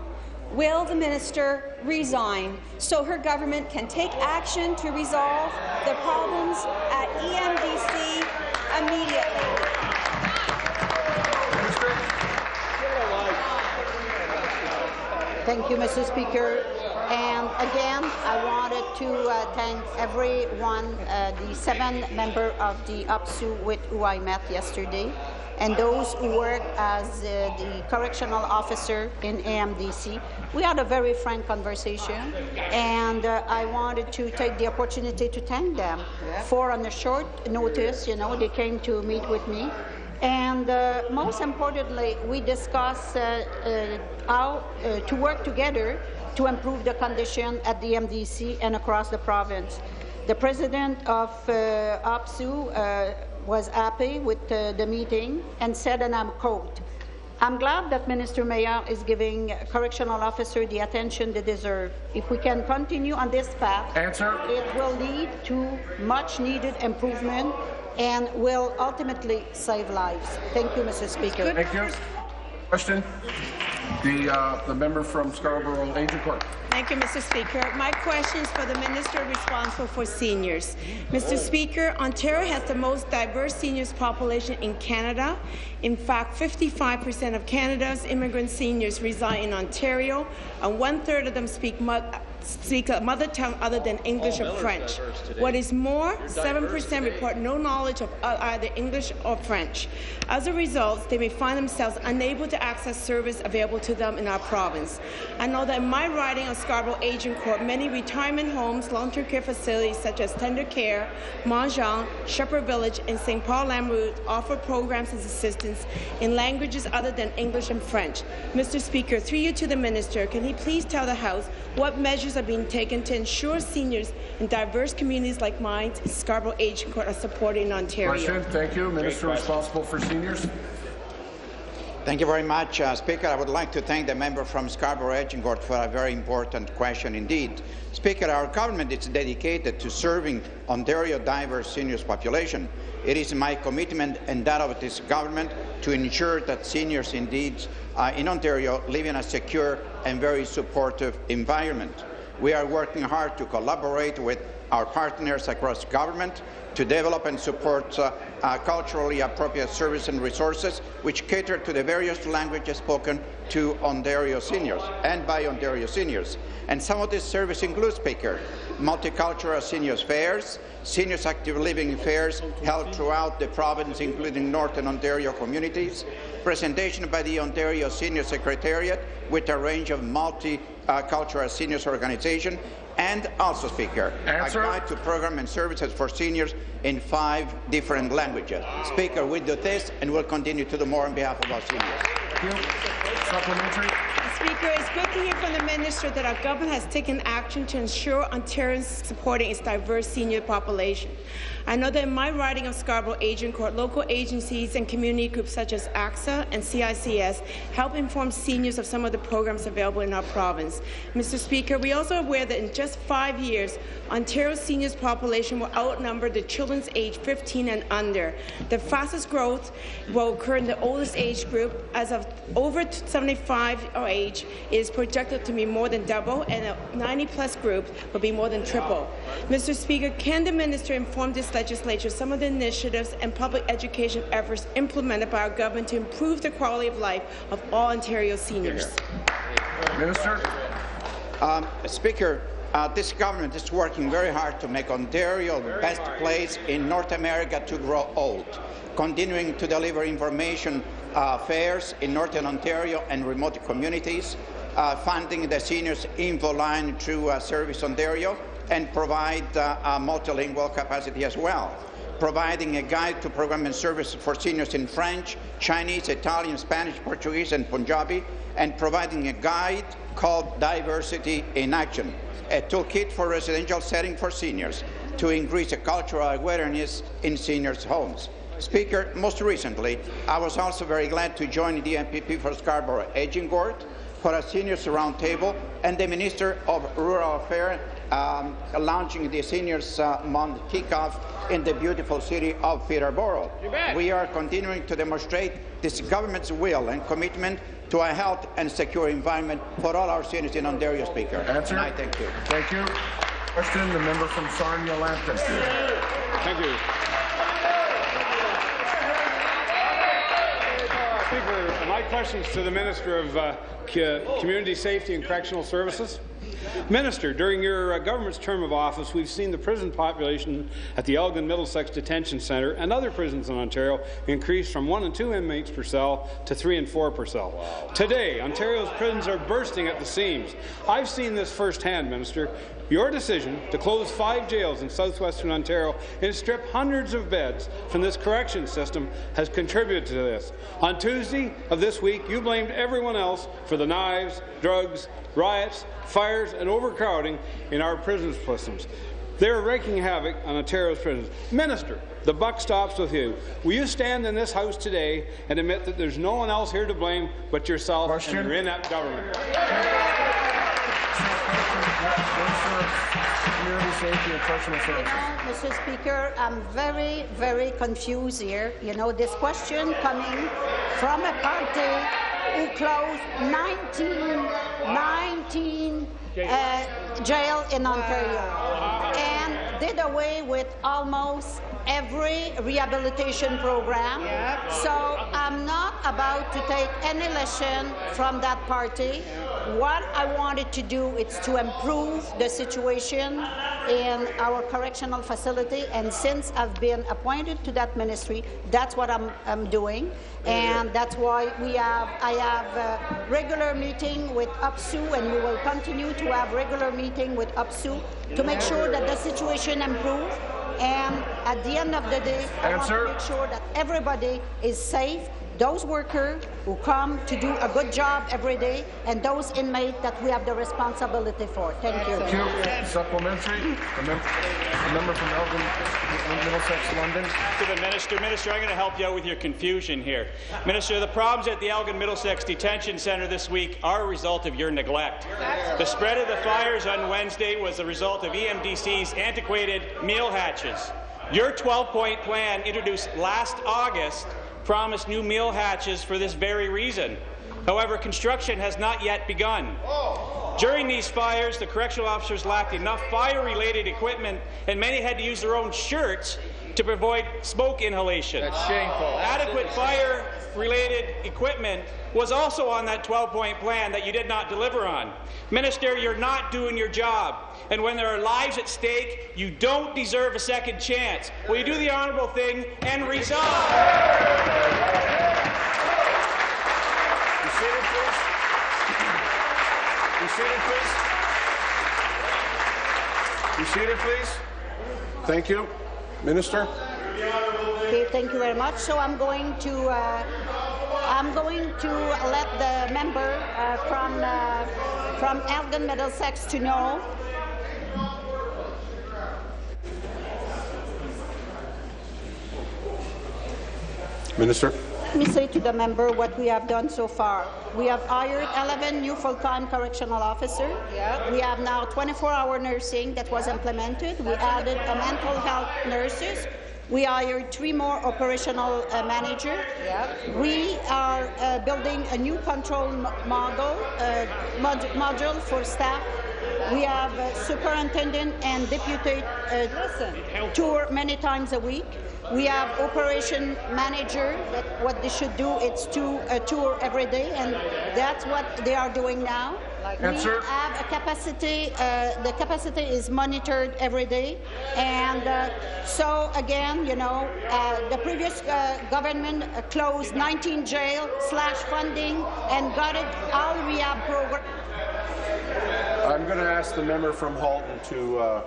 Speaker 14: Will the minister resign so her government can take action to resolve the problems at EMDC immediately?
Speaker 15: Thank you, Mr. Speaker. And again, I wanted to uh, thank everyone, uh, the seven members of the OPSEU with who I met yesterday, and those who work as uh, the correctional officer in EMDC. We had a very frank conversation, and uh, I wanted to take the opportunity to thank them for, on a short notice, you know, they came to meet with me. And uh, most importantly, we discussed uh, uh, how uh, to work together to improve the condition at the MDC and across the province. The president of OPSEU was happy with uh, the meeting and said, and I'm quote, I'm glad that Minister Meilleur is giving correctional officer the attention they deserve. If we can continue on this path,
Speaker 5: Answer.
Speaker 15: it will lead to much needed improvement and will ultimately save lives. Thank you, Mr. Speaker.
Speaker 5: Thank you. Question. The, uh, the member from Scarborough Agincourt.
Speaker 17: Thank you, Mr. Speaker. My question is for the Minister responsible for seniors. Mr. Speaker, Ontario has the most diverse seniors population in Canada. In fact, 55% of Canada's immigrant seniors reside in Ontario, and one-third of them speak speak a mother tongue other than English or French. What is more, 7% report no knowledge of uh, either English or French. As a result, they may find themselves unable to access service available to them in our province. I know that in my riding of Scarborough Agincourt, many retirement homes, long-term care facilities such as Tender Care, Mon Sheong, Shepherd Village, and St. Paul L'Amoreaux offer programs and assistance in languages other than English and French. Mr. Speaker, through you to the Minister, can he please tell the House what measures are being taken to ensure seniors in diverse communities like mine, Scarborough Agincourt, are supported in Ontario?
Speaker 5: Question. Thank you. Minister responsible for seniors.
Speaker 18: Thank you very much, uh, Speaker. I would like to thank the member from Scarborough Agincourt for a very important question indeed. Speaker, our government is dedicated to serving Ontario diverse seniors population. It is my commitment and that of this government to ensure that seniors indeed uh, in Ontario live in a secure and very supportive environment. We are working hard to collaborate with our partners across government to develop and support uh, uh, culturally appropriate services and resources which cater to the various languages spoken to Ontario seniors and by Ontario seniors. And some of these services include Speaker, multicultural seniors fairs, seniors active living fairs held throughout the province, including Northern Ontario communities, presentation by the Ontario Senior Secretariat with a range of Uh, multicultural seniors organizations, and also, Speaker,
Speaker 5: Answer.
Speaker 18: a guide to program and services for seniors in five different languages. Speaker, we do this and we'll continue to do more on behalf of our seniors.
Speaker 5: Supplementary.
Speaker 17: Speaker, it's good to hear from the minister that our government has taken action to ensure Ontarians supporting its diverse senior population. I know that in my riding of Scarborough Agincourt, local agencies and community groups such as ACSA and CICS help inform seniors of some of the programs available in our province. Mr. Speaker, we also are aware that in just five years, Ontario's seniors population will outnumber the children's age 15 and under. The fastest growth will occur in the oldest age group. As of over 75 or age, it is projected to be more than double, and a 90-plus group will be more than triple. Mr. Speaker, can the minister inform this legislature some of the initiatives and public education efforts implemented by our government to improve the quality of life of all Ontario seniors?
Speaker 5: Minister.
Speaker 18: Um, Speaker, uh, this government is working very hard to make Ontario the best place in North America to grow old, continuing to deliver information uh, fairs in Northern Ontario and remote communities, uh, funding the seniors info line through uh, Service Ontario, and provide uh, a multilingual capacity as well providing a guide to program and services for seniors in French, Chinese, Italian, Spanish, Portuguese, and Punjabi, and providing a guide called Diversity in Action, a toolkit for residential setting for seniors to increase cultural awareness in seniors' homes. Speaker, most recently, I was also very glad to join the MPP for Scarborough Agincourt for a seniors roundtable and the Minister of Rural Affairs um, launching the Seniors uh, Month kickoff in the beautiful city of Peterborough. We are continuing to demonstrate this government's will and commitment to a health and secure environment for all our seniors in Ontario, Speaker.
Speaker 5: Answer.
Speaker 18: And I thank you.
Speaker 5: Thank you. Question, the member from Sarnia Lambton.
Speaker 19: Thank you. Speaker, my question is to the Minister of uh, Community Safety and Correctional Services. Minister, during your uh, government's term of office, we've seen the prison population at the Elgin Middlesex Detention Centre and other prisons in Ontario increase from one and two inmates per cell to three and four per cell. Today, Ontario's prisons are bursting at the seams. I've seen this firsthand, Minister. Your decision to close five jails in southwestern Ontario and strip hundreds of beds from this correction system has contributed to this. On Tuesday of this week, you blamed everyone else for the knives, drugs, riots, fires, and overcrowding in our prison systems. They're wreaking havoc on Ontario's prisons. Minister, the buck stops with you. Will you stand in this House today and admit that there's no one else here to blame but yourself Question? and you're in that government?
Speaker 15: Community Safety and Services. You know, Mr. Speaker, I'm very, very confused here. You know, this question coming from a party who closed 19, 19 uh, jail in Ontario and did away with almost every rehabilitation program. So I'm not about to take any lesson from that party. What I wanted to do is to improve the situation in our correctional facility, and since I've been appointed to that ministry, that's what I'm, I'm doing, and that's why we have I have a regular meeting with OPSEU, and we will continue to have regular meeting with OPSEU to make sure that the situation improves and at the end of the day, I want to make sure that everybody is safe those workers who come to do a good job every day and those inmates that we have the responsibility for. Thank you.
Speaker 5: Thank you. Supplementary. The, mem the member from Elgin, Middlesex, London.
Speaker 20: To the minister. Minister, I'm going to help you out with your confusion here. Minister, the problems at the Elgin Middlesex Detention Centre this week are a result of your neglect. The spread of the fires on Wednesday was a result of EMDC's antiquated meal hatches. Your 12-point plan introduced last August promised new meal hatches for this very reason. However, construction has not yet begun. Oh. During these fires, the correctional officers lacked enough fire-related equipment, and many had to use their own shirts to avoid smoke inhalation.
Speaker 5: That's shameful.
Speaker 20: Adequate fire-related equipment was also on that 12-point plan that you did not deliver on. Minister, you're not doing your job. And when there are lives at stake, you don't deserve a second chance. Will you do the honourable thing and resign?
Speaker 1: Be seated, please. Be seated, please. Be seated, please.
Speaker 5: Thank you. Minister?
Speaker 15: Okay, thank you very much. So I'm going to uh, I'm going to let the member uh, from uh, from Elgin Middlesex to know.
Speaker 5: Minister.
Speaker 15: Let me say to the member what we have done so far. We have hired 11 new full-time correctional officers. Yeah. We have now 24-hour nursing that was implemented. We added a mental health nurses. We hired three more operational uh, managers. Yep. We are uh, building a new control model, uh, mod module for staff. We have superintendent and deputy uh, tour many times a week. We have operation manager that what they should do is to a tour every day, and that's what they are doing now. we have a capacity. Uh, the capacity is monitored every day, and uh, so again, you know, uh, the previous uh, government closed 19 jail, slash funding, and got it all rehab program.
Speaker 5: I'm going to ask the member from Halton to uh,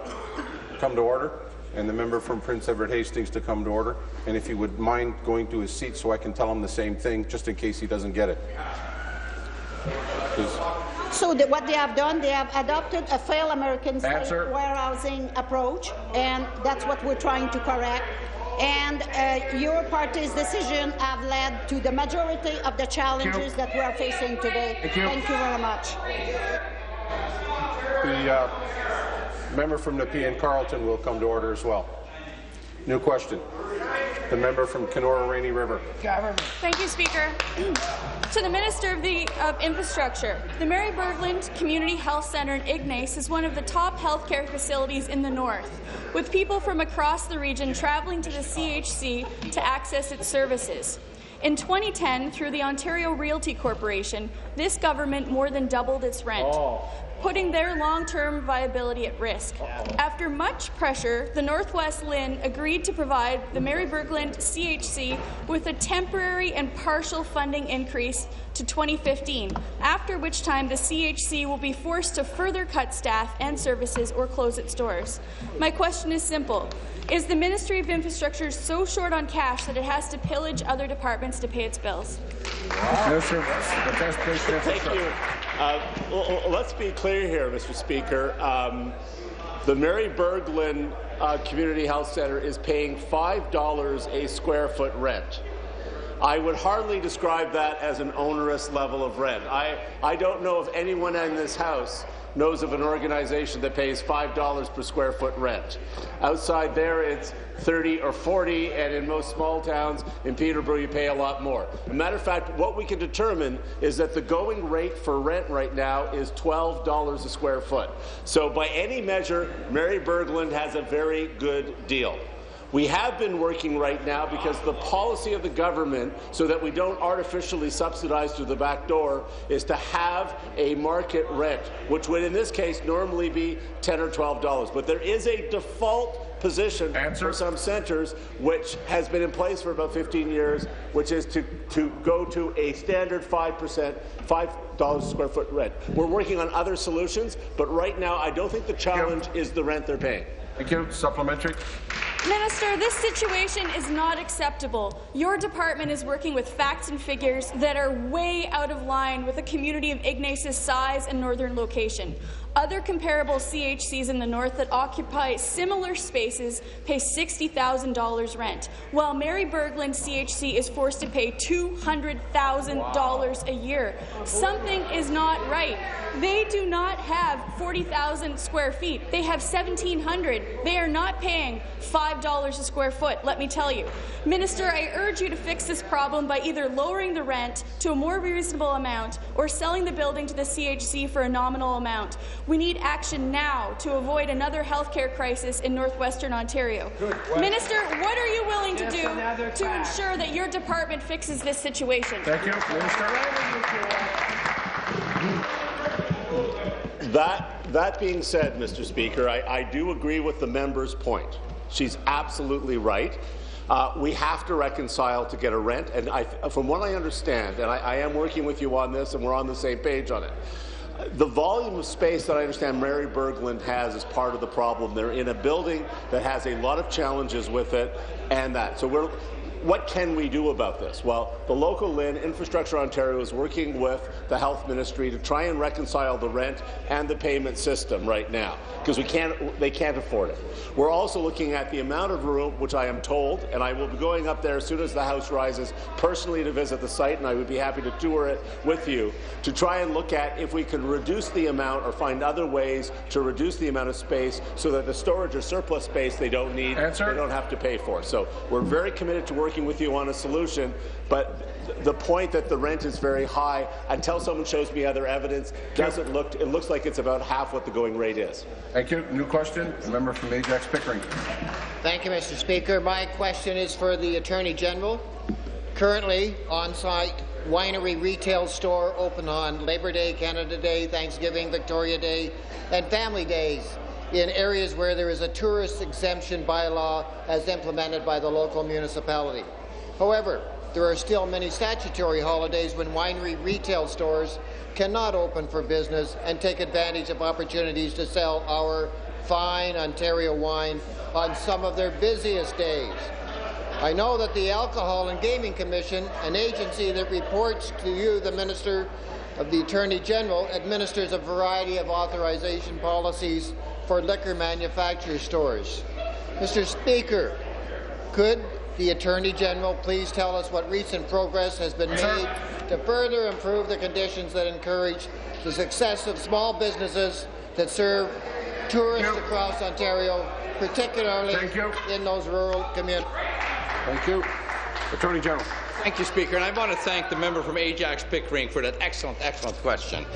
Speaker 5: come to order and the member from Prince Edward Hastings to come to order. And if you would mind going to his seat so I can tell him the same thing, just in case he doesn't get it.
Speaker 15: So the, what they have done, they have adopted a failed American warehousing approach, and that's what we're trying to correct. And uh, your party's decision have led to the majority of the challenges that we are facing today.
Speaker 5: Thank you.
Speaker 15: Thank you very much.
Speaker 5: The uh, member from Nepean Carleton will come to order as well. New question. The member from Kenora Rainy River.
Speaker 21: Thank you, Speaker. to the Minister of, the, of Infrastructure, the Mary Berglund Community Health Centre in Ignace is one of the top healthcare facilities in the north, with people from across the region travelling to the CHC to access its services. In 2010, through the Ontario Realty Corporation, this government more than doubled its rent.
Speaker 22: Oh.
Speaker 21: Putting their long-term viability at risk. After much pressure, the Northwest LHIN agreed to provide the Mary Berglund CHC with a temporary and partial funding increase to 2015, after which time the CHC will be forced to further cut staff and services or close its doors. My question is simple. Is the Ministry of Infrastructure so short on cash that it has to pillage other departments to pay its bills? No, sir.
Speaker 22: Thank you. Uh, l- l- let's be clear here, Mr. Speaker. Um, the Mary Berglund uh, Community Health Centre is paying $5 a square foot rent. I would hardly describe that as an onerous level of rent. I, I don't know if anyone in this House knows of an organization that pays $5 per square foot rent. Outside there, it's 30 or 40, and in most small towns in Peterborough, you pay a lot more. As a matter of fact, what we can determine is that the going rate for rent right now is $12 a square foot. So by any measure, Mary Berglund has a very good deal. We have been working right now because the policy of the government, so that we don't artificially subsidize through the back door, is to have a market rent, which would in this case normally be 10 or 12 dollars. But there is a default position for some centres, which has been in place for about 15 years, which is to, to go to a standard 5%, $5 a square foot rent. We're working on other solutions, but right now I don't think the challenge is the rent they're paying.
Speaker 5: Thank you. Supplementary.
Speaker 21: Minister, this situation is not acceptable. Your department is working with facts and figures that are way out of line with a community of Ignace's size and northern location. Other comparable CHCs in the north that occupy similar spaces pay $60,000 rent, while Mary Berglund CHC is forced to pay $200,000 a year. Something is not right. They do not have 40,000 square feet. They have 1,700. They are not paying $5 a square foot, let me tell you. Minister, I urge you to fix this problem by either lowering the rent to a more reasonable amount or selling the building to the CHC for a nominal amount. We need action now to avoid another healthcare crisis in northwestern Ontario. Minister, what are you willing to do to ensure that your department fixes this situation?
Speaker 5: Thank you. Minister.
Speaker 22: That, that being said, Mr. Speaker, I, I do agree with the member's point. She's absolutely right. Uh, we have to reconcile to get a rent, and I, from what I understand, and I, I am working with you on this, and we're on the same page on it. The volume of space that I understand Mary Berglund has is part of the problem. They're in a building that has a lot of challenges with it, and that. So we're what can we do about this? Well, the local LHIN, Infrastructure Ontario, is working with the Health Ministry to try and reconcile the rent and the payment system right now, because we can't, they can't afford it. We're also looking at the amount of room, which I am told, and I will be going up there as soon as the House rises, personally to visit the site, and I would be happy to tour it with you, to try and look at if we can reduce the amount or find other ways to reduce the amount of space so that the storage or surplus space they don't need, they don't have to pay for. So we're very committed to working with you on a solution, but the point that the rent is very high, until someone shows me other evidence, doesn't look, it looks like it's about half what the going rate is.
Speaker 5: Thank you. New question. The member from Ajax Pickering.
Speaker 23: Thank you, Mr. Speaker. My question is for the Attorney General. Currently, on-site winery retail store open on Labor Day, Canada Day, Thanksgiving, Victoria Day, and Family Days in areas where there is a tourist exemption bylaw as implemented by the local municipality. However, there are still many statutory holidays when winery retail stores cannot open for business and take advantage of opportunities to sell our fine Ontario wine on some of their busiest days. I know that the Alcohol and Gaming Commission, an agency that reports to you, the Minister of the Attorney General, administers a variety of authorization policies for liquor manufacturer stores. Mr. Speaker, Could the Attorney General please tell us what recent progress has been made to further improve the conditions that encourage the success of small businesses that serve tourists across Ontario, particularly in those rural communities?
Speaker 5: Thank you. Attorney General.
Speaker 24: Thank you, Speaker. And I want to thank the member from Ajax Pickering for that excellent, excellent question.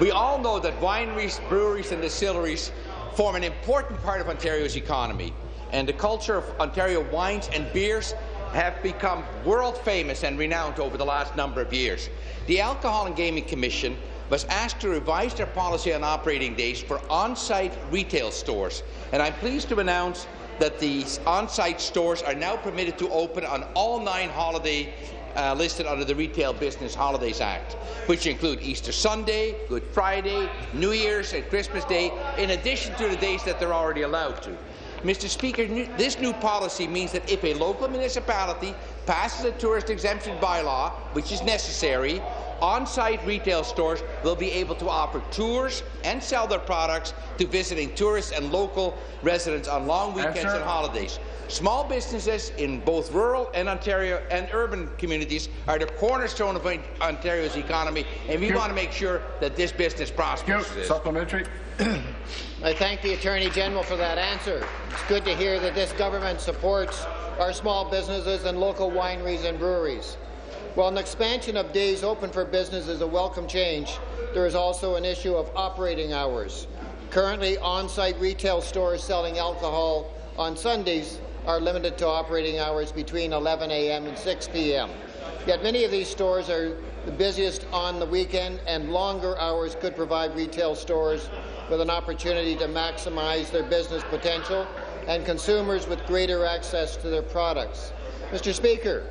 Speaker 24: We all know that wineries, breweries and distilleries form an important part of Ontario's economy, and the culture of Ontario wines and beers have become world famous and renowned over the last number of years. The Alcohol and Gaming Commission was asked to revise their policy on operating days for on-site retail stores, and I'm pleased to announce that these on-site stores are now permitted to open on all nine holiday uh, listed under the Retail Business Holidays Act, which include Easter Sunday, Good Friday, New Year's and Christmas Day, in addition to the days that they're already allowed to. Mr. Speaker, this new policy means that if a local municipality passes a tourist exemption bylaw, which is necessary, on-site retail stores will be able to offer tours and sell their products to visiting tourists and local residents on long weekends yes, and holidays. Small businesses in both rural and Ontario and urban communities are the cornerstone of Ontario's economy, and we want to make sure that this business prospers.
Speaker 5: Supplementary.
Speaker 23: I thank the Attorney General for that answer. It's good to hear that this government supports our small businesses and local wineries and breweries. While an expansion of days open for business is a welcome change, there is also an issue of operating hours. Currently, on-site retail stores selling alcohol on Sundays are limited to operating hours between 11 a.m. and 6 p.m. Yet many of these stores are the busiest on the weekend, and longer hours could provide retail stores with an opportunity to maximize their business potential and consumers with greater access to their products. Mr. Speaker,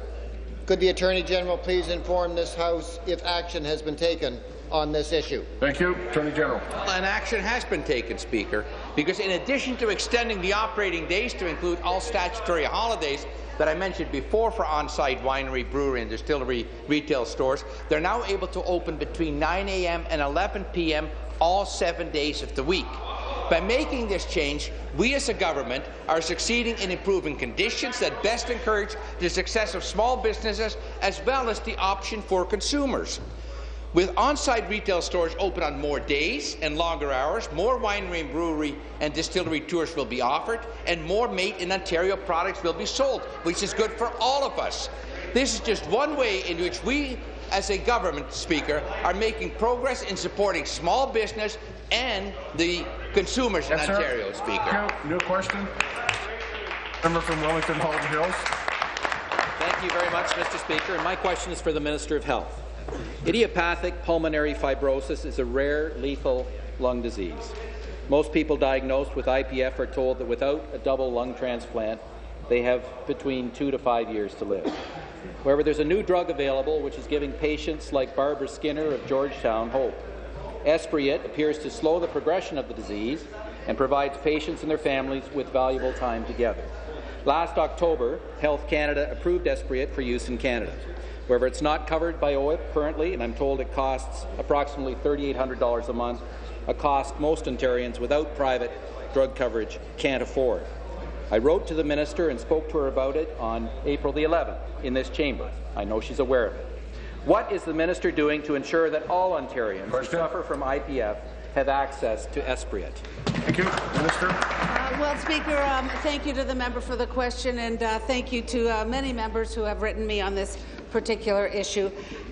Speaker 23: could the Attorney General please inform this House if action has been taken on this issue.
Speaker 5: Thank you. Attorney General.
Speaker 24: An action has been taken, Speaker, because in addition to extending the operating days to include all statutory holidays that I mentioned before for on-site winery, brewery and distillery retail stores, they're now able to open between 9 a.m. and 11 p.m. all seven days of the week. By making this change, we as a government are succeeding in improving conditions that best encourage the success of small businesses as well as the option for consumers. With on-site retail stores open on more days and longer hours, more winery and brewery and distillery tours will be offered, and more Made in Ontario products will be sold, which is good for all of us. This is just one way in which we, as a government speaker, are making progress in supporting small business and the consumers yes, in Ontario,
Speaker 5: sir. Speaker. New, new question. Member from Wellington Halton Hills.
Speaker 25: Thank you very much, Mr. Speaker. And my question is for the Minister of Health. Idiopathic pulmonary fibrosis is a rare, lethal lung disease. Most people diagnosed with IPF are told that without a double lung transplant, they have between two to five years to live. However, there's a new drug available which is giving patients like Barbara Skinner of Georgetown hope. Esbriet appears to slow the progression of the disease and provides patients and their families with valuable time together. Last October, Health Canada approved Esbriet for use in Canada. However, it's not covered by OHIP currently, and I'm told it costs approximately $3,800 a month, a cost most Ontarians without private drug coverage can't afford. I wrote to the minister and spoke to her about it on April the 11th in this chamber. I know she's aware of it. What is the minister doing to ensure that all Ontarians who suffer from IPF have access to Esbriet?
Speaker 5: Thank you. Minister.
Speaker 26: Uh, well, Speaker, um, thank you to the member for the question, and uh, thank you to uh, many members who have written me on this particular issue.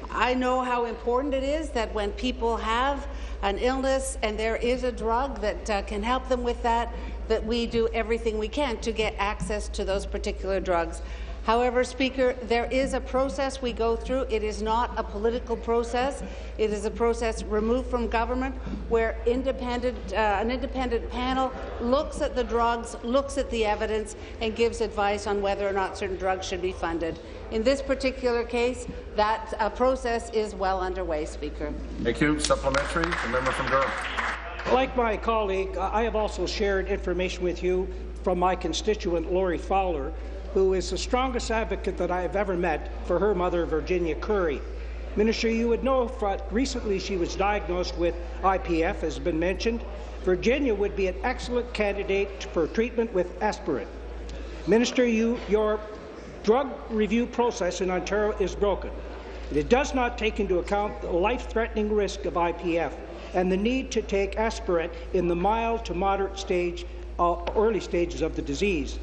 Speaker 26: I know how important it is that when people have an illness and there is a drug that uh, can help them with that, that we do everything we can to get access to those particular drugs. However, Speaker, there is a process we go through. It is not a political process. It is a process removed from government where independent, uh, an independent panel looks at the drugs, looks at the evidence, and gives advice on whether or not certain drugs should be funded. In this particular case, that uh, process is well underway, Speaker.
Speaker 5: Thank you. Supplementary, the member from Durham.
Speaker 27: Like my colleague, I have also shared information with you from my constituent, Lori Fowler, who is the strongest advocate that I have ever met for her mother, Virginia Curry. Minister, you would know that recently she was diagnosed with IPF, as has been mentioned. Virginia would be an excellent candidate for treatment with Esbriet. Minister, you, your drug review process in Ontario is broken. It does not take into account the life-threatening risk of IPF and the need to take Esbriet in the mild to moderate stage, uh, early stages of the disease.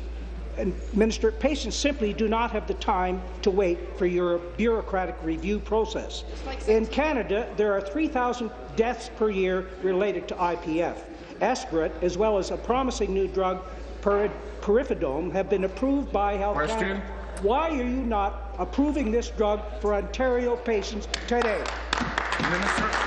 Speaker 27: And Minister, patients simply do not have the time to wait for your bureaucratic review process. In Canada, there are 3,000 deaths per year related to IPF. Esbriet, as well as a promising new drug, Perindopril, have been approved by Health
Speaker 5: Question.
Speaker 27: Canada. Why are you not approving this drug for Ontario patients today?
Speaker 7: Uh,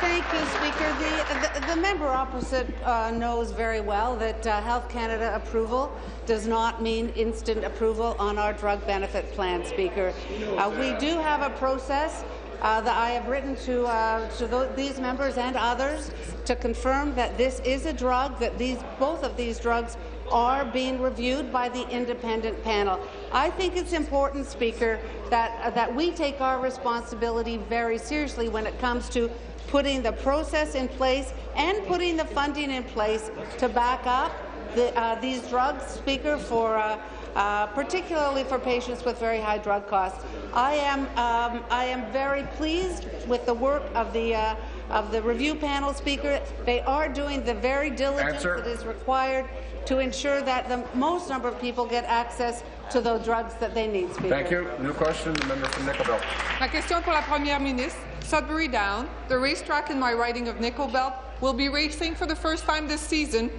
Speaker 7: thank you, Speaker. The, the, the member opposite uh, knows very well that uh, Health Canada approval does not mean instant approval on our drug benefit plan, Speaker. Uh, we do have a process uh, that I have written to, uh, to these members and others to confirm that this is a drug, that these, both of these drugs are being reviewed by the independent panel. I think it's important, Speaker, that, uh, that we take our responsibility very seriously when it comes to putting the process in place and putting the funding in place to back up the, uh, these drugs, Speaker, for uh, uh, particularly for patients with very high drug costs. I am, um, I am very pleased with the work of the uh, of the review panel, Speaker. They are doing the very diligence
Speaker 5: Answer.
Speaker 7: that is required to ensure that the most number of people get access to those drugs that they need, Speaker.
Speaker 5: Thank you. New question, the member from Nickel Belt.
Speaker 28: Ma question pour la première ministre. Sudbury Down, the racetrack in my riding of Nickel Belt, will be racing for the first time this season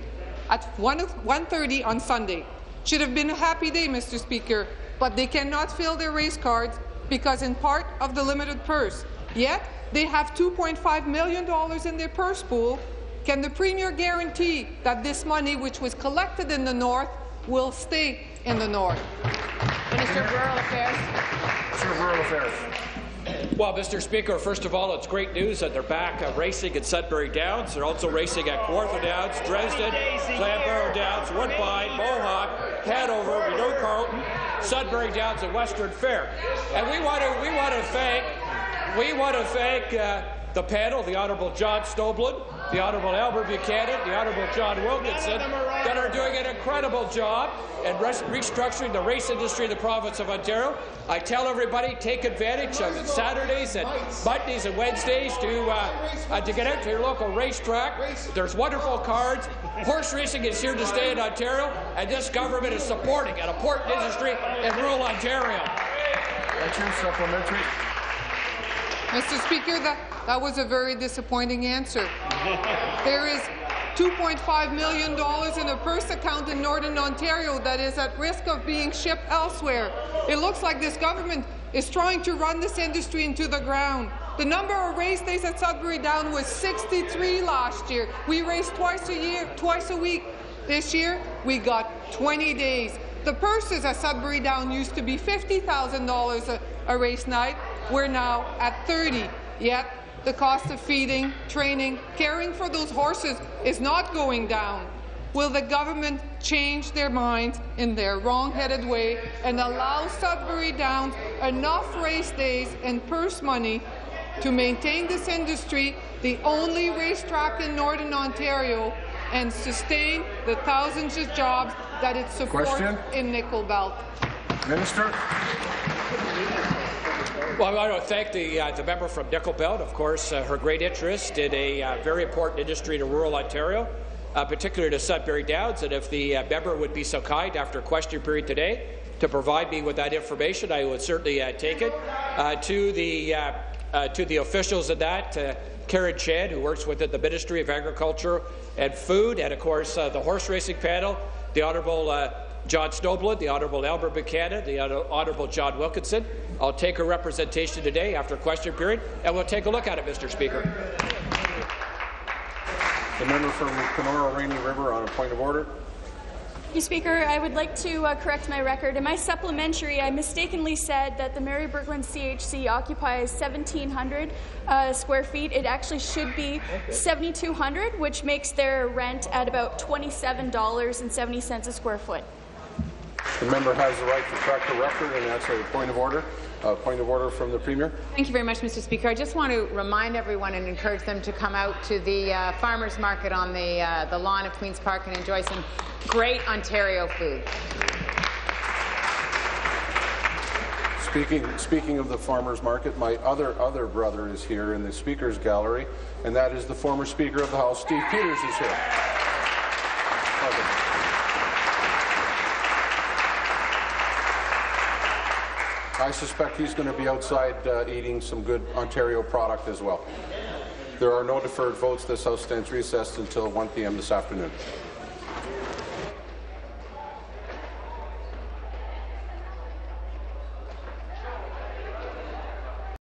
Speaker 28: at 1.30 on Sunday. Should have been a happy day, Mr. Speaker, but they cannot fill their race cards because in part of the limited purse. Yet, they have $2.5 million in their purse pool. Can the Premier guarantee that this money, which was collected in the North, will stay in the North?
Speaker 29: Minister of Rural Affairs.
Speaker 5: Minister of Rural Affairs.
Speaker 9: Well, Mr. Speaker, first of all, it's great news that they're back uh, racing at Sudbury Downs. They're also racing at Kawartha Downs, Dresden, Flamborough Downs, Woodbine, Mohawk, Hanover, Rideau Carleton, Sudbury Downs, and Western Fair. And we want to we want to thank we want to thank uh, the panel, the Honourable John Snobelen, the Honourable Albert Buchanan, the Honourable John Wilkinson, that are doing an incredible job in restructuring the race industry in the province of Ontario. I tell everybody, take advantage of Saturdays and Mondays and Wednesdays to uh, uh, to get out to your local racetrack. There's wonderful cards. Horse racing is here to stay in Ontario, and this government is supporting an important industry in rural Ontario.
Speaker 5: Thank you. Supplementary.
Speaker 28: Mr. Speaker, that, that was a very disappointing answer. There is $2.5 million in a purse account in Northern Ontario that is at risk of being shipped elsewhere. It looks like this government is trying to run this industry into the ground. The number of race days at Sudbury Down was 63 last year. We raced twice a year, twice a week. This year, we got 20 days. The purses at Sudbury Down used to be $50,000 a, a race night. We're now at 30. Yet the cost of feeding, training, caring for those horses is not going down. Will the government change their minds in their wrong-headed way and allow Sudbury Downs enough race days and purse money to maintain this industry, the only racetrack in Northern Ontario, and sustain the thousands of jobs that it supports
Speaker 5: Question?
Speaker 28: in Nickel Belt?
Speaker 5: Minister.
Speaker 9: Well, I want to thank the, uh, the member from Nickel Belt, of course, uh, her great interest in a uh, very important industry to rural Ontario, uh, particularly to Sudbury Downs. And if the uh, member would be so kind after question period today to provide me with that information, I would certainly uh, take it to the to the officials of that. Karen Chan, who works within the Ministry of Agriculture and Food, and of course the horse racing panel, the Honourable John Snobelen, the Honourable Albert Buchanan, the Honourable John Wilkinson. I'll take a representation today after question period, and we'll take a look at it, Mr. Speaker.
Speaker 5: The member from Kenora Rainy River on a point of order.
Speaker 21: Mr. Speaker, I would like to uh, correct my record. In my supplementary, I mistakenly said that the Mary Berglund CHC occupies 1,700 uh, square feet. It actually should be 7,200, which makes their rent at about $27.70 a square foot.
Speaker 5: The member has the right to correct the record, and that's a point of order. Uh, point of order from the Premier.
Speaker 3: Thank you very much, Mr. Speaker. I just want to remind everyone and encourage them to come out to the uh, farmers market on the uh, the lawn of Queen's Park and enjoy some great Ontario food.
Speaker 5: Speaking, speaking of the farmers market, my other other brother is here in the speakers gallery, and that is the former Speaker of the House, Steve Peters, is here. I suspect he's going to be outside uh, eating some good Ontario product as well. There are no deferred votes. This House stands recessed until 1 p.m. this afternoon.